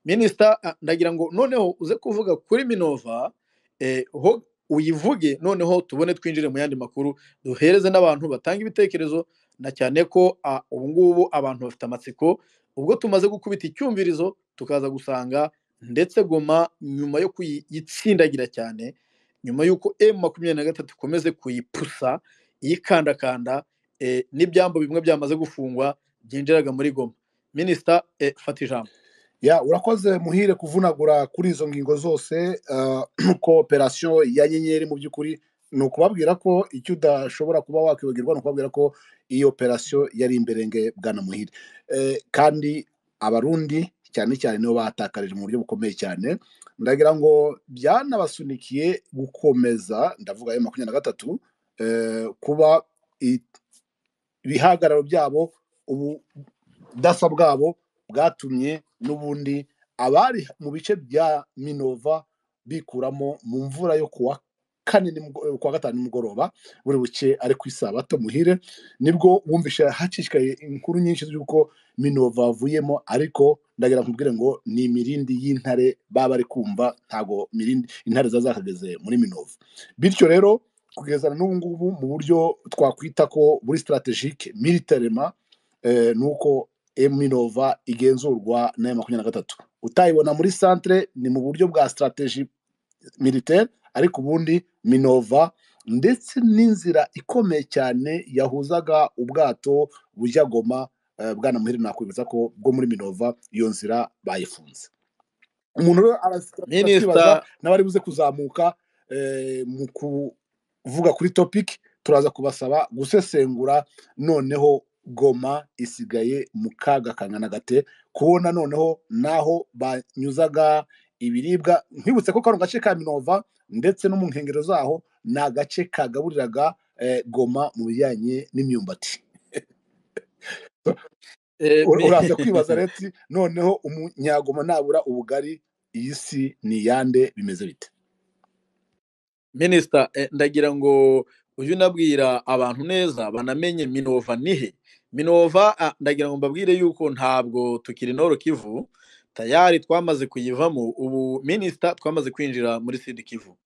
Minisita ah, ndagira ngo noneho uze kuvuga kuri minova eh, ho uyivuge noneho tubone twinjire mu yandi makuru duhereze n'abantu batanga ibitekerezo na cyane ko ah, ubu ngubu abantu bafite amatsiko ubwo tumaze gukubita icyumvirizo tukaza gusanga ndetse goma nyuma yo kuyitsindagira cyane nyuma y'uko emu makumyabiri na gatatu ikomeze kuyipusa iyikandakanda eh, n'ibyambo bimwe byamaze gufungwa byinjiraga muri goma. Minisita eh, fata ijambo.
Ya urakoze muhire kuvunagura kuri izo ngingo zose ah, ko operasiyo ya nyenyeri mu by'ukuri ni ukubabwira ko icyo udashobora kuba wakwibagirwa ni ukubabwira ko iyi operasiyo yari imberenge bwana muhire. Eh, kandi abarundi cyane cyane nibo batakarije mu buryo bukomeye cyane ndagira ngo byanabasunikiye gukomeza ndavuga ayo makumyabiri na gatatu eh, kuba ibihagararo byabo ubudasa bwabo bwatumye n'ubundi abari mu bice bya minova bikuramo mu mvura yo kuwa kane nimugoro- kuwa gatanu nimugoroba buri buke ari ku isabato muhire ni bwo wumvishe hacishikaye inkuru nyinshi z'uko minova avuyemo ariko ndagira nkubwire ngo ni imirindi y'intare baba bari kumva mirindi intare ziba zakageze muri minova. Bityo rero kugeza n'ubu ngubu mu buryo twakwita ko buri strategique militarema eh, ni uko eminova igenzurwa na makumyabiri na gatatu. Utayibona muri centre ni mu buryo bwa strategie militaire ariko ubundi minova ndetse n'inzira ikomeye cyane yahuzaga ubwato bujya goma eh, bwana muhire nakwibutsa ko bwo muri minova iyo nzira bayifunze. Umuntu rero kwibaza n'abari buze kuzamuka eh, mu kuvuga kuri topic turaza kubasaba gusesengura noneho goma isigaye mu kaga kangana gate kubona noneho naho banyuzaga ibiribwa. Nkibutse ko kano gace ka minova ndetse no mu nkengero zaho ni agace kagaburiraga eh, goma mu bijyanye n'imyumbati.
Eh,
uraza kwibaza rero ati noneho umunyagoma nabura ubugari iyi si ni iyande bimeze bite?
Minisita eh, ndagira ngo ujye unabwira abantu neza banamenye minova nihe minova ah, ndagira ngo mbabwire yuko ntabwo tukiri noro kivu tayari twamaze kuyivamo. Ubu minisita twamaze kwinjira muri sidi kivu.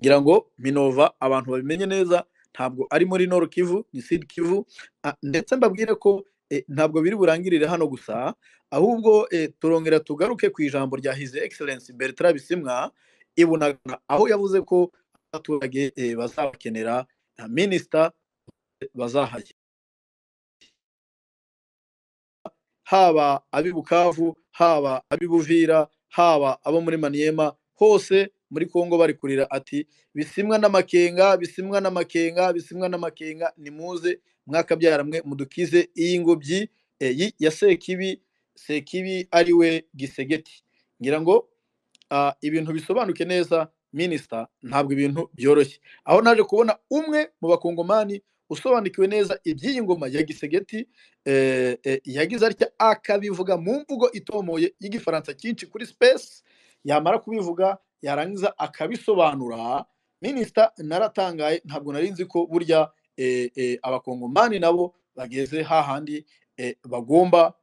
Ngira ngo minova abantu babimenye neza ntabwo ari muri noro kivu ni sidi kivu. Ah, ndetse mbabwire ko eh, ntabwo biri burangirire hano gusa ahubwo eh, turongera tugaruke ku ijambo rya his excellence bertrand bisimwa ibunagana aho yavuze ko abaturage eh, bazabakenera nka minisita bazahaye. Haba ab'i bukavu haba ab'i buvira haba abo muri maniyema hose muri kongo bari kurira ati bisimwa n'amakenga bisimwa n'amakenga bisimwa n'amakenga nimuze mwakabyara mwe mudukize iyi ngobyi eh, yi- ya sekibi sekibi ari we gisegeti. Ngira ngo ibintu bisobanuke neza minisita ntabwo ibintu byoroshye. Aho naje kubona umwe mu bakongomani usobanukiwe neza iby'iyi ngoma ya gisegeti eh, eh, yagize atya akabivuga mu mvugo itomoye y'igifaransa cyinshi kuri space yamara kubivuga yarangiza akabisobanura. Minisita naratangaye ntabwo nari nzi ko burya eh, abakongomani nabo bageze hahandi bagomba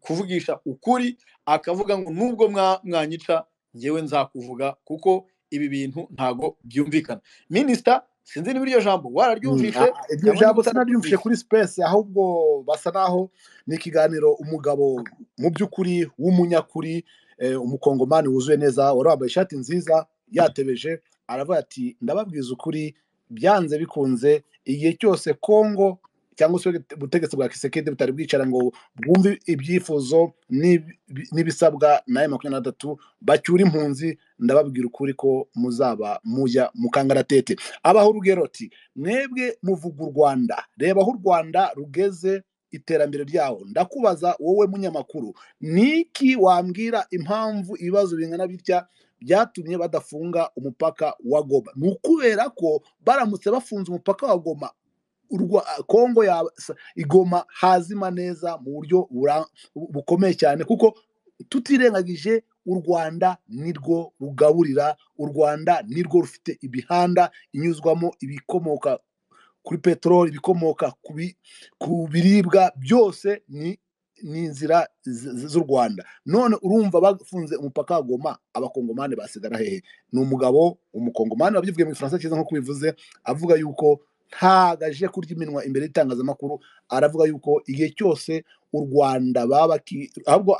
kuvugisha ukuri. Akavuga ngo nubwo mwa- mwanyica ngewe nzakuvuga kuko ibi bintu ntago byumvikana. Minisita sinzi niba iryo jambo. Wararyumvishe
Ah, ah, iryo jambo sinaryumvise kuri space ahubwo basa naho ni ikiganiro umugabo mu by'ukuri w'umunyakuri eh, umukongomani wuzuye neza wari wambaye ishati nziza yatebeje aravuga ati ndababwiza ukuri byanze bikunze igihe cyose kongo cyangwa se ubutegetsi bwa kisekedi butari bwicara ngo bwumve ibyifuzo n'ib- n'ibisabwa na makumyabiri na gatatu bacyura impunzi ndababwira ukuri ko muzaba mujya mu kangaratete. Abaho urugero ati mwebwe muvuga u rwanda reba aho u rwanda rugeze iterambere ryawo ndakubaza wowe munyamakuru niki wambwira impamvu ibibazo bingana bitya byatumye badafunga umupaka wa goma? Ni ukubera ko baramutse bafunze umupaka wa goma kongo igoma hazima neza mu buryo bukomeye cyane kuko tutirengagije u rwanda nirwo rugaburira u rwanda nirwo rufite imihanda inyuzwamo ibikomoka kuri peteroli ibikomoka ku bi- ku biribwa byose ni ni inzira z'u rwanda. None urumva bafunze umupaka wa goma abakongomani basigara hehe? Ni umugabo umukongomani wabyivuye mu gifaransa cyiza nk'uko bivuze avuga yuko ntago aje kurya iminwa imbere y'itangazamakuru aravuga yuko igihe cyose u rwanda baba ahubwo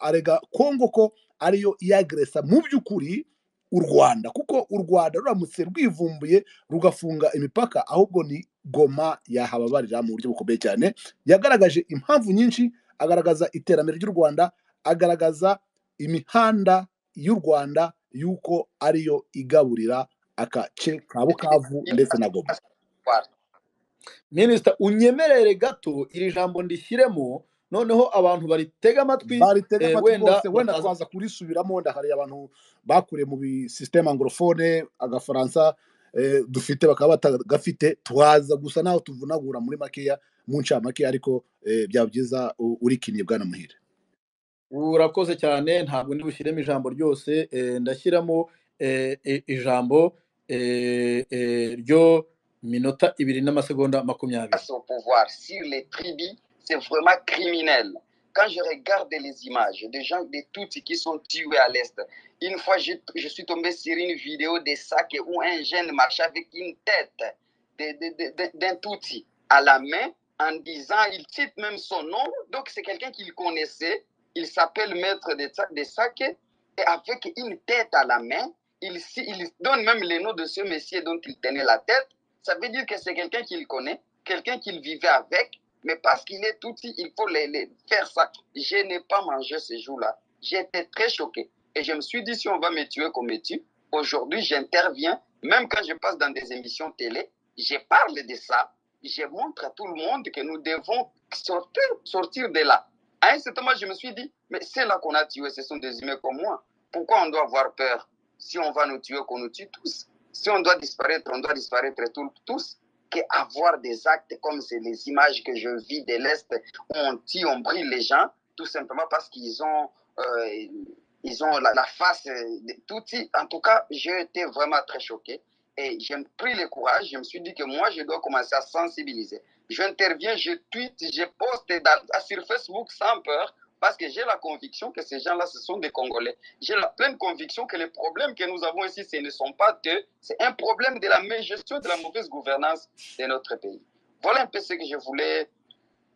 arega kongo ko ariyo iyageresa mu by'ukuri u rwanda. Kuko u rwanda ruramutse rwivumbuye rugafunga imipaka ahubwo ni goma yahababarira mu buryo bukomeye cyane. Yagaragaje impamvu nyinshi agaragaza iterambere ry'u rwanda agaragaza imihanda y'u rwanda y'uko ariyo igaburira agace ka bukavu ndetse na goma.
Minisita unyemerere gato iri jambo ndishyiremo noneho abantu baritega amatwi
baritega
eh,
amatwi
wenda
rwose wenda twaza kurisubiramo wenda hari abantu bakuriye mu bisisiteme angorofone agafaransa eh, dufite bakaba batagafite twaza gusa naho tuvunagura muri makeya mu ncamake ariko eh, byaba byiza urikiniye bwana muhire.
Urakoze cyane ntabwo ndi bushyiremo ijambo ryose ndashyiramo ijambo ryo minota ibiri n'amasegonda
pouvoir sur les tribus, c'est vraiment criminel. Quand je regarde les images des gens, des Tutsis qui sont tués à l'Est, une fois je, je suis tombé sur une vidéo des sacs où un jeune marchait avec une tête de- de- de- de- d'un Tutsi à la main en disant, il cite même son nom, donc c'est quelqu'un qu'il connaissait, il s'appelle Maître des Sa- des Sacs, et avec une tête à la main, il, il donne même le nom de ce monsieur dont il tenait la tête, ça veut dire que c'est quelqu'un qu'il connaît, quelqu'un qu'il vivait avec, mais parce qu'il est tout petit, il faut les, faire ça. Je n'ai pas mangé ce jour-là. J'étais très choqué. Et je me suis dit, si on va me tuer comme me tue, aujourd'hui j'interviens, même quand je passe dans des émissions télé, je parle de ça, je montre à tout le monde que nous devons sortir, sortir de là. À un certain moment, je me suis dit, mais c'est là qu'on a tué, ce sont des humains comme moi. Pourquoi on doit avoir peur si on va nous tuer, qu'on nous tue tous? Si on doit disparaître, on doit disparaître tous qu'avoir des actes comme c'est les images que je vis de l'Est, où on tue, on brille les gens, tout simplement parce qu'ils ont, euh, ils ont la, face euh. En tout cas, j'ai été vraiment très choqué. Et j'ai pris le courage, je me suis dit que moi, je dois commencer à sensibiliser. J'interviens, je tweete, je poste dans- sur Facebook sans peur, parce que j'ai la conviction que ces gens-là, ce sont des Congolais. J'ai la pleine conviction que les problèmes que nous avons ici, ce ne sont pas d'eux, c'est un problème de la mauvaise gestion, de la mauvaise gouvernance de notre pays. Voilà un peu ce que je voulais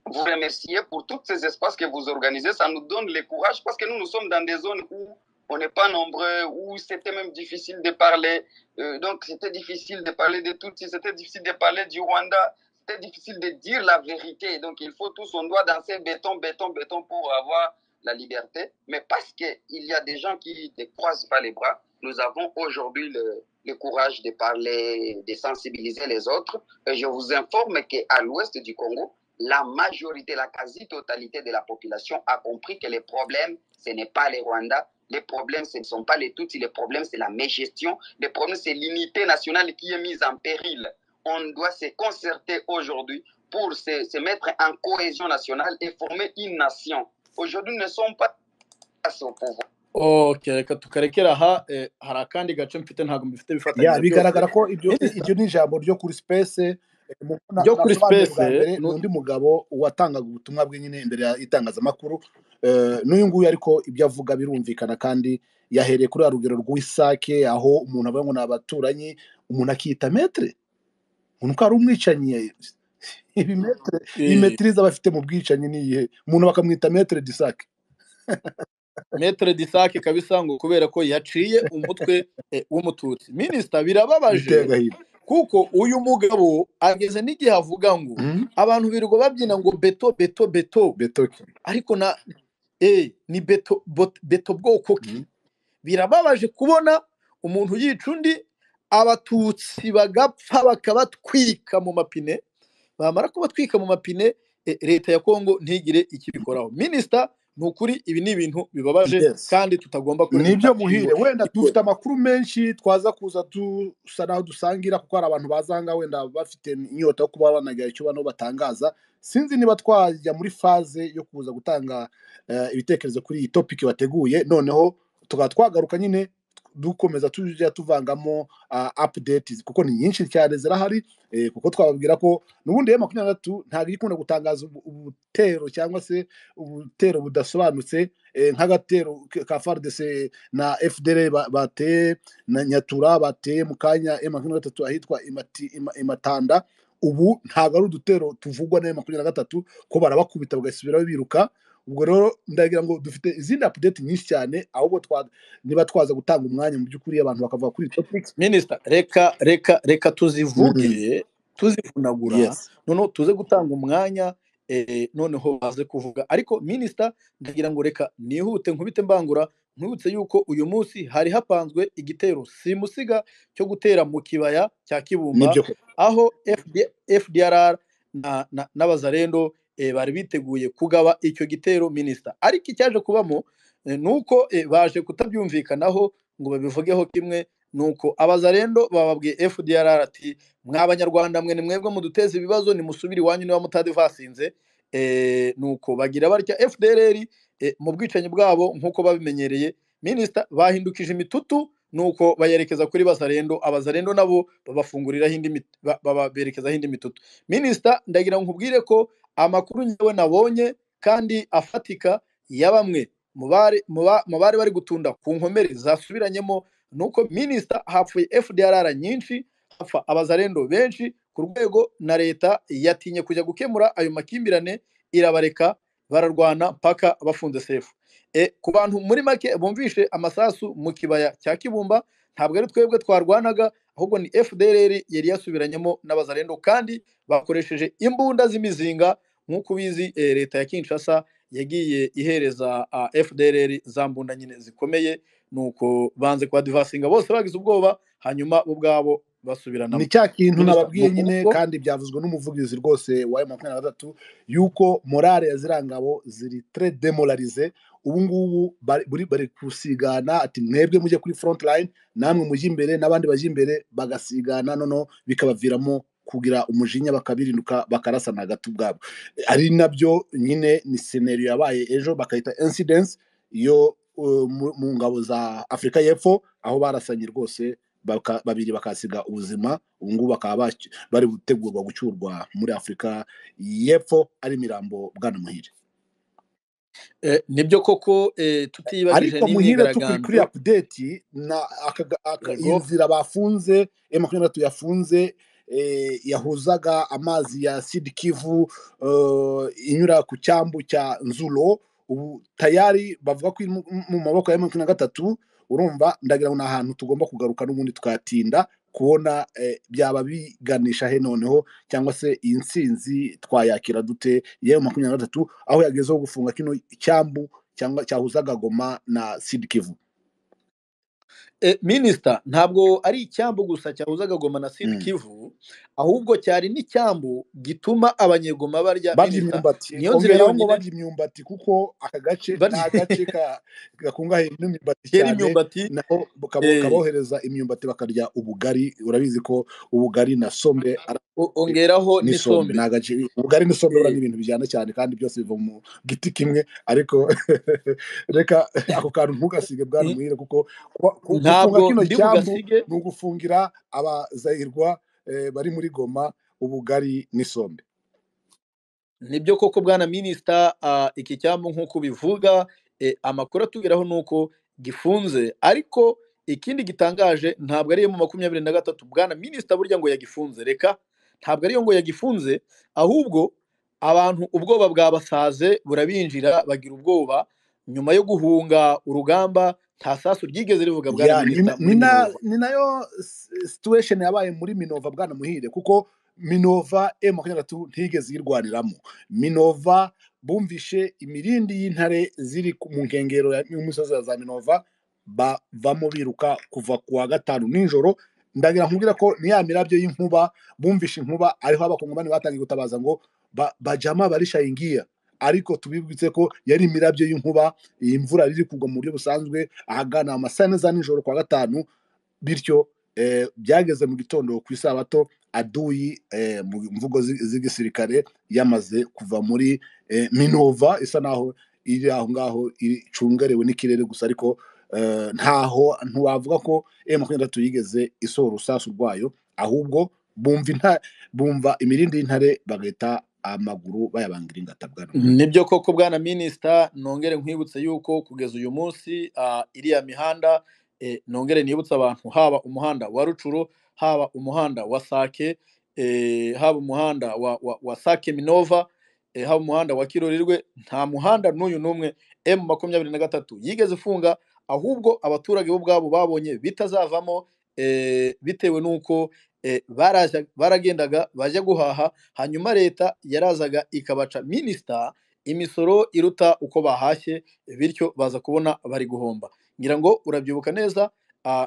vous remercier pour tous ces espaces que vous organisez. Ça nous donne le courage parce que nous, nous sommes dans des zones où on n'est pas nombreux, où c'était même difficile de parler. Euh, donc, c'était difficile de parler de Tutsi, c'était difficile de parler du Rwanda, très difficile de dire la vérité. Donc, il faut tous, on doit danser béton, béton, béton pour avoir la liberté. Mais parce qu'il y a des gens qui ne croisent pas les bras, nous avons aujourd'hui le, le, courage de parler, de sensibiliser les autres. Et je vous informe qu'à l'ouest du Congo, la majorité, la quasi-totalité de la population a compris que les problèmes, ce n'est pas les Rwandais, les problèmes, ce ne sont pas les Tutsis, les problèmes, c'est la mégestion, les problèmes, c'est l'unité nationale qui est mise en péril. On doit se concerter aujourd'hui pour se, se, mettre en cohésion nationale et former une nation. Aujourd'hui, nous ne sommes pas au pouvoir.
ok reka tukarekera aha hari akandi gace mfite ntabwo mbifite bifatanyije
bigaragara ko iryo ni ijambo ryo kuri sipesi
ryo kuri sipesi
ni undi mugabo watangaga ubutumwa bwe nyine imbere y'itangazamakuru n'uyu nguyu ariko ibyo avuga birumvikana kandi yahereye kuri rugero rw'isake aho umuntu avuga ngo ni abaturanyi umuntu akiyita metere umuntu ko ari umwicanyi ibi metere iyi metero iza bafite mu bwicanyi ni iyihe? Umuntu bakamwita metere disake
metere disake kabisa ngo kubera ko yaciye umutwe w'umututsi. Minisita birababaje kuko uyu mugabo ageze n'igihe avuga ngo abantu birirwa babyina ngo beto beto beto.
Beto
ariko na eh ni beto beto bwoko ki birababaje kubona umuntu yica undi abatutsi bagapfa bakabatwika mu mapine bamara kubatwika mu mapine leta ya kongo ntigire ikibikoraho minisita ni ukuri ibi ni ibintu bibabaje kandi tutagomba
ni byo muhire wenda dufite amakuru menshi twaza kuza dusa naho dusangira kuko hari abantu bazanga wenda bafite inyota yo kuba banagira icyo bano batangaza. Sinzi niba twajya muri faze yo kuza gutanga ibitekerezo kuri iyi topiki wateguye noneho tukaba twagaruka nyine dukomeza tujya tuvangamo apudeti kuko ni nyinshi cyane zirahari kuko twababwira ko n'ubundi ya makumyabiri na gatatu ntabwo ikunda gutangaza ubutero cyangwa se ubutero budasobanutse nk'agatero ka faridese na fdr bateye na nyatura bateye mu kanya ya makumyabiri na gatatu ahitwa imatanda ubu ntabwo ari udutero tuvugwa na makumyabiri na gatatu ko barabakubita bagasubiraho biruka. Ubwo rero ndagira ngo dufite izindi apudeti nyinshi cyane ahubwo niba twaza gutanga umwanya mu by'ukuri abantu bakavuga kuri topiki
minisita reka reka reka tuzivuge tuzivunagura noneho tuze gutanga umwanya noneho baze kuvuga. Ariko minisita ndagira ngo reka nihute nkubite mbangura nkubitse yuko uyu munsi hari hapanzwe igitero simusiga cyo gutera mu kibaya cya kibumba aho fdrr n'abazarendo bari biteguye kugaba icyo gitero minisita ariko icyaje kubamo ni uko baje kutabyumvikanaho ngo babivugeho kimwe ni uko abazarendo bababwiye fdrr ati mw'abanyarwanda mwe ni mwebwe muduteza ibibazo nimusubire iwanyu niba mutadivasinze ni uko bagira batya fdrr mu bwicanyi bwabo nk'uko babimenyereye. Minisita bahindukije imitutu nuko bayerekeza kuri bazarendo abazarendo nabo babafunguriraho indi baberekezaho indi mitutu. Minisita ndagira nkubwire ko amakuru nyawe nabonye kandi afatika ya bamwe mu bari bari gutunda ku nkomere zasubiranyemo ni uko minisita hapfuye fdrr nyinshi hapfa abazarendo benshi ku rwego na leta yatinye kujya gukemura ayo makimbirane irabareka bararwana mpaka bafunze sefu ku bantu muri make bumvishe amasasu mu kibaya cya kibumba ntabwo ari twebwe twarwanaga ahubwo ni fdrr yari yasubiranyemo n'abazarendo kandi bakoresheje imbunda z'imizinga nk'uko ubizi leta ya kinshasa yagiye ihereza fdrr za mbunda nyine zikomeye nuko banze kwa divasinga bose bagize ubwoba hanyuma bo ubwabo basubirana.
Ni cya kintu nababwiye nyine kandi byavuzwe n'umuvugizi rwose wa makumyabiri na gatatu yuko morale ya ziriya ngabo ziri tere demoralize ubu ngubu bari gusigana ati mwebwe mujye kuri front line namwe mujye imbere n'abandi bajya imbere bagasigana noneho bikabaviramo kugira umujinya bakabirinduka bakarasana hagati ubwabo. Ari na byo nyine ni seneriyo yabaye ejo bakayita incidence yo mu ngabo za afurika y'epfo aho barasanye rwose babiri bakasiga ubuzima ubu ngubu bakaba bari gutegurwa gucyurwa muri afurika y'epfo ari imirambo bwana muhire.
Nibyo koko tutiyibagije
ariko muhire tukiri kuri apudeti inzira bafunze emu makumyabiri na gatatu yafunze yahuzaga amazi ya sidi kivu inyura ku cyambu cya nzuro ubu tayari bavuga ko mu maboko ya makumyabiri na gatatu urumva ndagira ngo ni ahantu tugomba kugaruka n'ubundi tukayatinda kubona eh, byaba biganisha he noneho cyangwa se iyi nsinzi twayakira dute? Yewe makumyabiri na gatatu aho yagezeho gufunga kino cyambu cyangwa cyahuzaga goma na sud kivu.
Minisita ntabwo ari icyambu gusa cyahuzaga goma na sud
Mm.
kivu ahubwo cyari n'icyambu gituma abanyegoma barya
imyumbati.
Niyo nzira yonyine
barya imyumbati kuko aka gace ni agace gakungahaye n'imyumbati cyane
imyumbati.
naho
eh,
bohereza imyumbati bakarya ubugari. Urabizi ko ubugari na sombe
ongeraho
n'isombe ni agace ubugari n'isombe buriya
Eh,
ni ibintu bijyana cyane kandi byose biva mu giti kimwe. Ariko reka ako kantu ntugasige bwana muhire kuko gufunga
ntabwo
kino
ndi
cyambu
bugasige
ni ugufungira abazahirwa eh, bari muri goma ubugari n'isombe.
Nibyo koko bwana minisita ah, iki cyambu nk'uko ubivuga eh, amakuru atugeraho ni uko gifunze. Ariko ikindi gitangaje ntabwo ariyo mu makumyabiri na gatatu. Bwana minisita burya ngo yagifunze. Reka ntabwo ariyo ngo yagifunze ahubwo abantu ubwoba bwabasaze burabinjira bagira ubwoba. Nyuma yo guhunga urugamba nta sasu ryigeze rivuga bwana
minova ni na yo s- situation yabaye muri minova bwana muhire kuko minova e makumyabiri ntigeze yirwaniramo. Minova bumvishe imirindi y'intare ziri mu nkengero y'umusozi wa za minova bavamo biruka kuva ku wa gatanu nijoro. Ndagira nkubwira ko ni ya mirabyo y'inkuba bumvishe inkuba ariho abakongomani batangiye gutabaza ngo ba, bajama barishayingiya ariko tubibwitse ko yari imirabyo y'inkuba iyi mvura riri kugwa mu buryo busanzwe ahagana amasaha yine za nijoro ku wa gatanu bityo eh, byageze mu gitondo ku isabato aduyi eh, mu mvugo zi- z'igisirikare yamaze kuva muri eh, minova isa naho iri aho ngaho icungerewe n'ikirere gusa ariko ntaho ntiwavuga ko e makumyabiri yigeze isohora urusasu rwayo ahubwo bumva imirindi y'intare bagahita amaguru bayabangira ingata bwana muhire
ni byo koko bwana minisita nongere nkwibutse yuko kugeza uyu munsi ah, iriya mihanda eh, nongere nibutse abantu haba umuhanda wa rucuro haba umuhanda wa sake eh, haba umuhanda wa, sake minova eh, haba umuhanda wa kirorirwe nta muhanda n'uyu n'umwe m makumyabiri na gatatu. Yigeze ifunga ahubwo abaturage bo ubwabo babonye bitazavamo bitewe n'uko baragendaga bajya guhaha hanyuma leta yarazaga ikabaca minisita imisoro iruta uko bahashye bityo baza kubona bari guhomba. Ngira ngo urabyibuka neza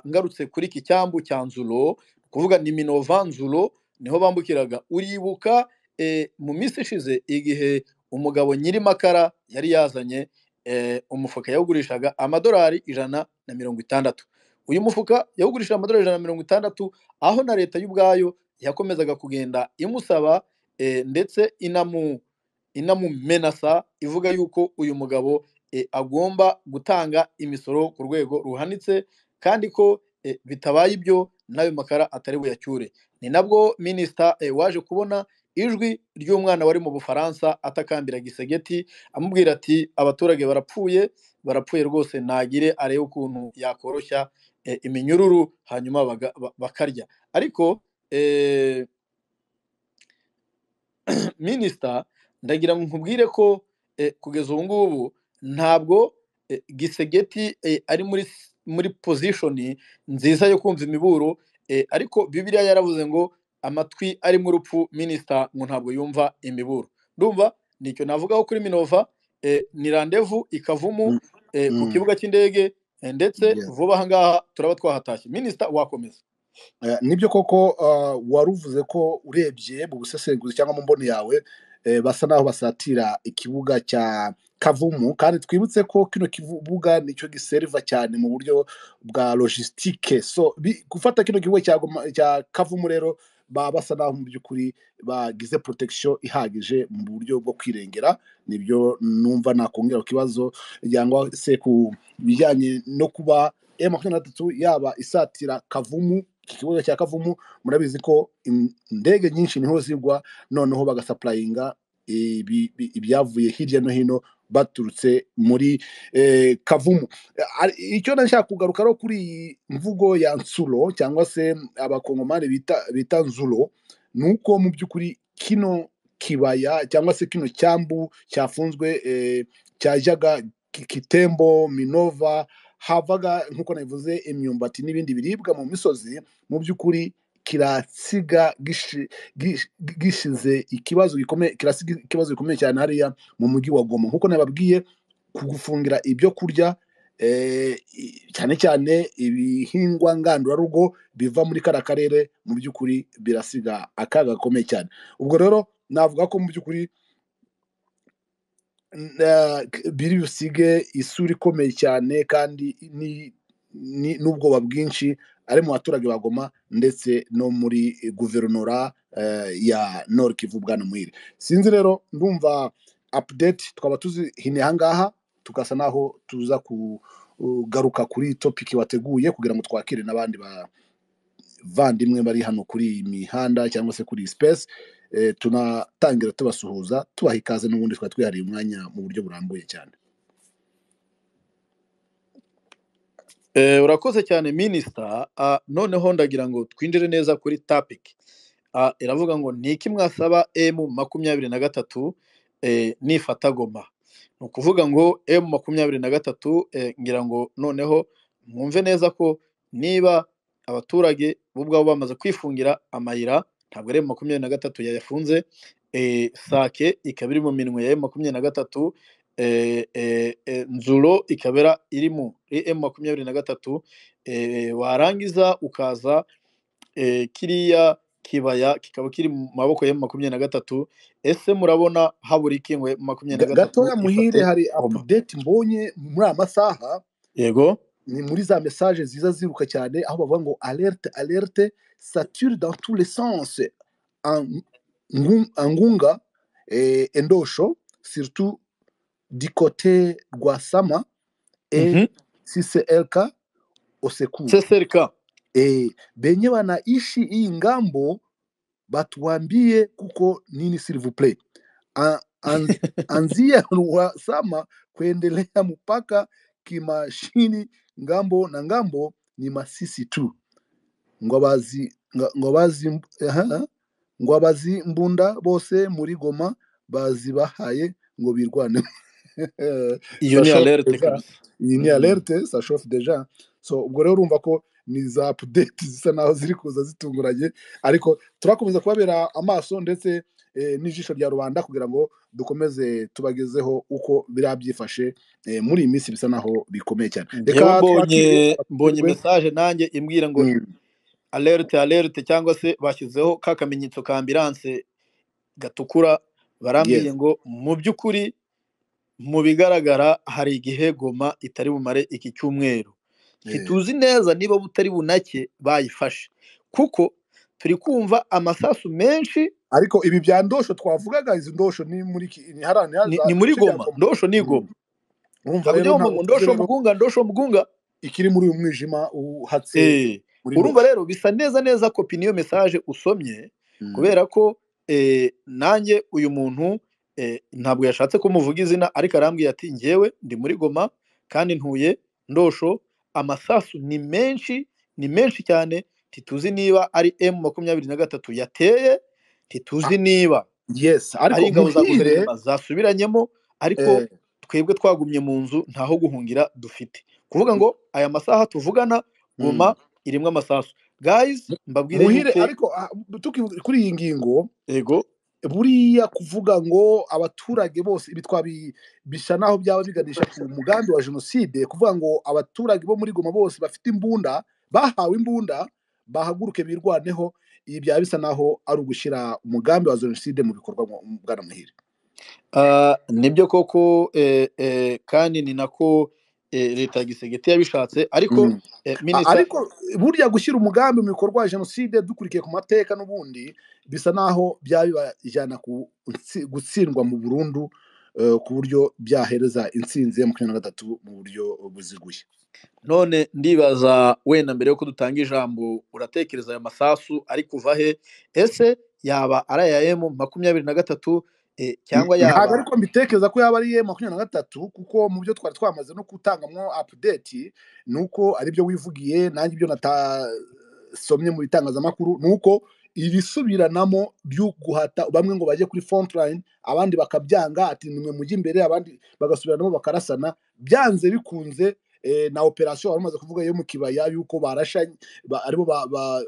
ngarutse kuri iki cyambu cya nzuro kuvuga ni minova nzuro ni ho bambukiraga. Uribuka eh, mu minsi ishize igihe umugabo nyirimakara yari yazanye eh, umufuka yawugurishaga amadolari ijana na mirongo itandatu. Uyu mufuka yawugurishije amadolari ijana na mirongo itandatu aho na leta y'ubwayo yakomezaga kugenda imusaba eh, ndetse inamu inamumenasa ivuga yuko uyu mugabo eh, agomba gutanga imisoro ku rwego ruhanitse kandi ko eh, bitabaye ibyo n'ayo makara atari buyacyure ni nabwo minisita waje kubona ijwi ry'umwana wari mu bufaransa atakambira gisegeti amubwira ati abaturage barapfuye barapfuye rwose nagire arebe ukuntu yakoroshya iminyururu hanyuma bakarya. Ariko eh, minisita ndagira ngo nkubwire ko eh, kugeza ubu ngubu ntabwo gisegeti ari muri muri pozishoni nziza yo kumva imiburo ariko bibiliya yaravuze ngo amatwi arimo urupfu minisita ngo ntabwo yumva imiburo. Ndumva ni cyo navugaho kuri minova ni randevu ikavumu
Mm,
ku
mm,
kibuga cy'indege ndetse vuba aha ngaha turaba twahatashye minisita wakomeza
Eh, ni byo koko uh, wari uvuze ko urebye mu busesenguzi cyangwa mu mboni yawe eh, basa naho basatira ikibuga cya kavumu. Kandi twibutse ko kino kibuga ni cyo giseriva cyane mu buryo bwa logisitike so gufata kino kibuga cya kavumu rero baba basa naho mu by'ukuri bagize protection ihagije mu buryo bwo kwirengera ni byo numva nakongera ku kibazo cyangwa se ku bijyanye no kuba e makumyabiri na gatatu yaba isatira kavumu iki kibuga cya kavumu murabizi ko in- indege nyinshi ni ho zigwa noneho bagasapurayinga ibyavuye hirya no hino baturutse muri eh, kavumu. Icyo nashaka kugaruka rero kuri iyi mvugo ya nsuro cyangwa se abakongomani bita nzuro ni uko mu by'ukuri kino kibaya cyangwa se kino cyambu cyafunzwe eh, cyajyaga Ki- kitembo minova havaga nk'uko nabivuze imyumbati n'ibindi biribwa mu misozi mu by'ukuri kirasiga gishi- gish- gishize ikibazo gikomeye kirasiga ikibazo gikomeye cyane hariya mu mujyi wa Goma. Nk'uko nababwiye kugufungira ibyo kurya eh, cyane cyane ibihingwa ngandurarugo biva muri kariya karere mu by'ukuri birasiga akaga gakomeye cyane. Ubwo rero navuga ko mu by'ukuri na- biri busige isura ikomeye cyane kandi n'ubwoba bwinshi ari mu baturage ba Goma ndetse no muri guverinora eh, ya Nord Kivu bwana muhire sinzi rero ndumva update twaba tuzihiniye ahangaha tugasa naho tuza kugaruka kuri topic wateguye kugira ngo twakire n'abandi bavandimwe bari hano kuri iyi mihanda cyangwa se kuri iyi space. Eh, tunatangira tubasuhuza tubaha ikaze n'ubundi twari twihariye umwanya mu buryo burambuye cyane.
Urakoze cyane minisita Ah, noneho ndagira ngo twinjire neza kuri topic. Ah, iravuga ngo ni iki mwasaba emu makumyabiri na gatatu eh, nifata goma? Ni ukuvuga ngo emu makumyabiri na gatatu eh, ngira ngo noneho mwumve neza ko niba abaturage bo ubwabo bamaze kwifungira amayira ntabwo ari makumyabiri na gatatu yayafunze eh, sake ikaba iri mu minwe ya makumyabiri na gatatu eh, eh, eh, nzuro ikaba era- iri mu emu makumyabiri na gatatu warangiza ukaza kiriya kibaya kikaba kiri mu maboko ya makumyabiri na gatatu ese murabona habura iki ngo makumyabiri na
Ga-
gatatu
gatoya muhire hari update mbonye muri aya masaha.
Yego.
Ni muri za message ziza ziruka cyane aho bavuga ngo alerte alerte sature dans tous les sens. En, ngu- en ngunga eh, endosho surtout du côté rwa sama et
-hmm.
si c'est el cas au secours
seserika
e, benye wanaishi hii ng'ambo batuambie kuko nini s'il vous plaît. An- an- anzia Rwasama kuendelea mpaka kimashini ng'ambo na ng'ambo ni Masisi tu. Ngo ngobazi nga- ngo abazi aha, mbunda bose muri Goma bazibahaye ngo birwane
iyo ni alerte
iyi ni alerte chauffe déjà. So ubwo rero urumva ko ni za update zisa naho ziri kuza zitunguranye. Ariko turakomeza kubabera amaso ndetse eh, n'ijisho rya rubanda kugira ngo dukomeze tubagezeho uko biriya byifashe eh, muri iyi minsi bisa naho bikomeye cyane.
Njyewe
reka
mbonye message nanjye imbwira ngo
Mm.
alerte alerte cyangwa se bashyizeho ka kamenyetso ka ambulance gatukura barambwiye ngo mu by'ukuri mu bigaragara hari igihe goma itari bumare iki cyumweru. Ntituzi neza niba butari bunake bayifashe. Kuko turi kumva amasasu menshi
ariko ibi bya ndosho twavugaga izi ndosho ni muri ni
muri goma. Ndosho ni
Mm.
goma
tuzi
ndosho mugunga ndosho mugunga.
ikiri muri uyu mwijima uhatse
eh. urumva rero bisa neza neza ko niyo message usomye
Mm.
kubera ko eh, nanjye uyu muntu ntabwo yashatse ko muvuga izina ariko arambwiye ati njyewe ndi muri goma kandi ntuye ndosho. Amasasu ni menshi ni menshi cyane ntituzi niba ari emu makumyabiri na gatatu yateye ntituzi niba.
yes ariko
ari ingabo za guverinoma zasubiranyemo ariko
eh,
twebwe twagumye mu nzu ntaho guhungira dufite. Kuvuga ngo aya masaha tuvugana goma
mm.
irimo amasasu. Guys mbabwire yuko
ariko ah, kuri iyi ngingo
ego.
Buriya kuvuga ngo abaturage bose ibi twabi bisa naho byaba biganisha ku mugambi wa jenoside kuvuga ngo abaturage bo muri goma bose bafite imbunda bahawe imbunda bahaguruke birwaneho ibi byaba bisa naho ari ugushyira umugambi wa jenoside mu bikorwa bwana muhire.
Ah, ni byo koko eh, eh, kandi ni nako leta ya gisegeti yabishatse ariko
Mm.
minisita
ariko burya gushyira umugambi mu bikorwa wa jenoside dukurikiye ku mateka n'ubundi bisa naho byaba bibajyana ku ntsi- gutsindwa mu burundu eh, ku buryo byahereza intsinzi ya makumyabiri na gatatu mu buryo buziguye
none ndibaza wenda mbere yuko dutanga ijambo uratekereza aya masasu ari kuva he ese yaba ari aya emu makumyabiri na gatatu
ntabwo
yaba
ariko mbitekereza ko yaba ari ye makumyabiri na gatatu kuko mu byo twari twamaze no gutangamo apudeti ni uko ari byo wivugiye nanjye ibyo natasomye mu bitangazamakuru ni uko irisubiranamo ryo guhata bamwe ngo bajye kuri frontline abandi bakabyanga ati nimwe mujye imbere abandi bagasubiranamo bakarasana byanze bikunze eh, na operasiyo wari umaze kuvuga yo mu kibaya yuko barashanye ba- ari bo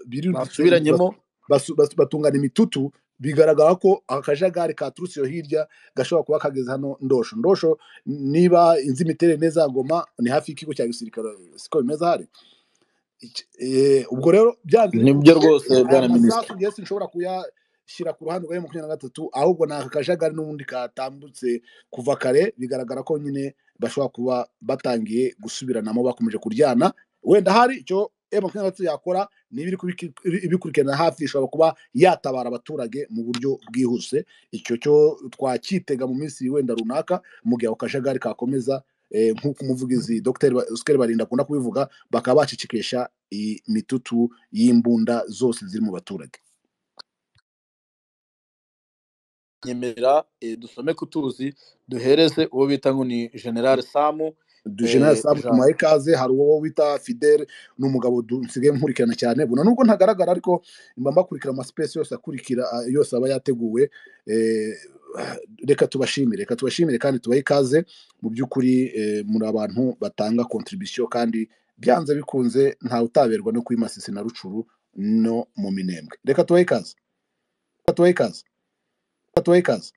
birirutse
basubiranyemo.
basu- basu- batungana imitutu bigaragara ko akajagari katurutse iyo hirya gashobora kuba kageze hano ndosho. Ndosho niba inzi imiterere neza ya goma ni hafi y'ikigo cya gisirikare. Siko bimeze hari eh, ubwo rero byanze
ni byo
rwose
bwana minisitiri.
masasu ngiye sinshobora kuyashyira ku ruhande rwa makumyabiri na gatatu ahubwo ni aka kajagari n'ubundi katambutse kuva kare bigaragara ko nyine bashobora kuba batangiye gusubiranamo bakomeje kuryana. Wenda hari icyo e makumyabiri yakora niba ibikurikirana hafi ishobora kuba yatabara abaturage mu buryo bwihuse. Icyo cyo twacyitega mu minsi wenda runaka mu gihe ako kajagari kakomeza eh, nk'uko umuvugizi dr. Oscar barinda akunda kubivuga bakaba bacicikisha imitutu y'imbunda zose ziri mu baturage.
Nyemerera eh, dusome ku tuzi duhereze uwo bita ngo ni general samu.
Dujenera
eh,
tumuhaye ikaze hari uwo wita fidele ni umugabo du- nsigaye nkurikirana cyane. Buna nubwo ntagaragara ariko mba mbakurikira amasipesi yose akurikira ah, yose aba yateguwe eh, reka tubashimire reka tubashimire kandi tubahe ikaze. Mu by'ukuri eh, muri abantu batanga kontribisiyo kandi byanze bikunze ntawe utaberwa no kuri masisi na rucuru no mu minembwe. Reka tubahe ikaze. Reka tubahe ikaze. Reka tubahe ikaze.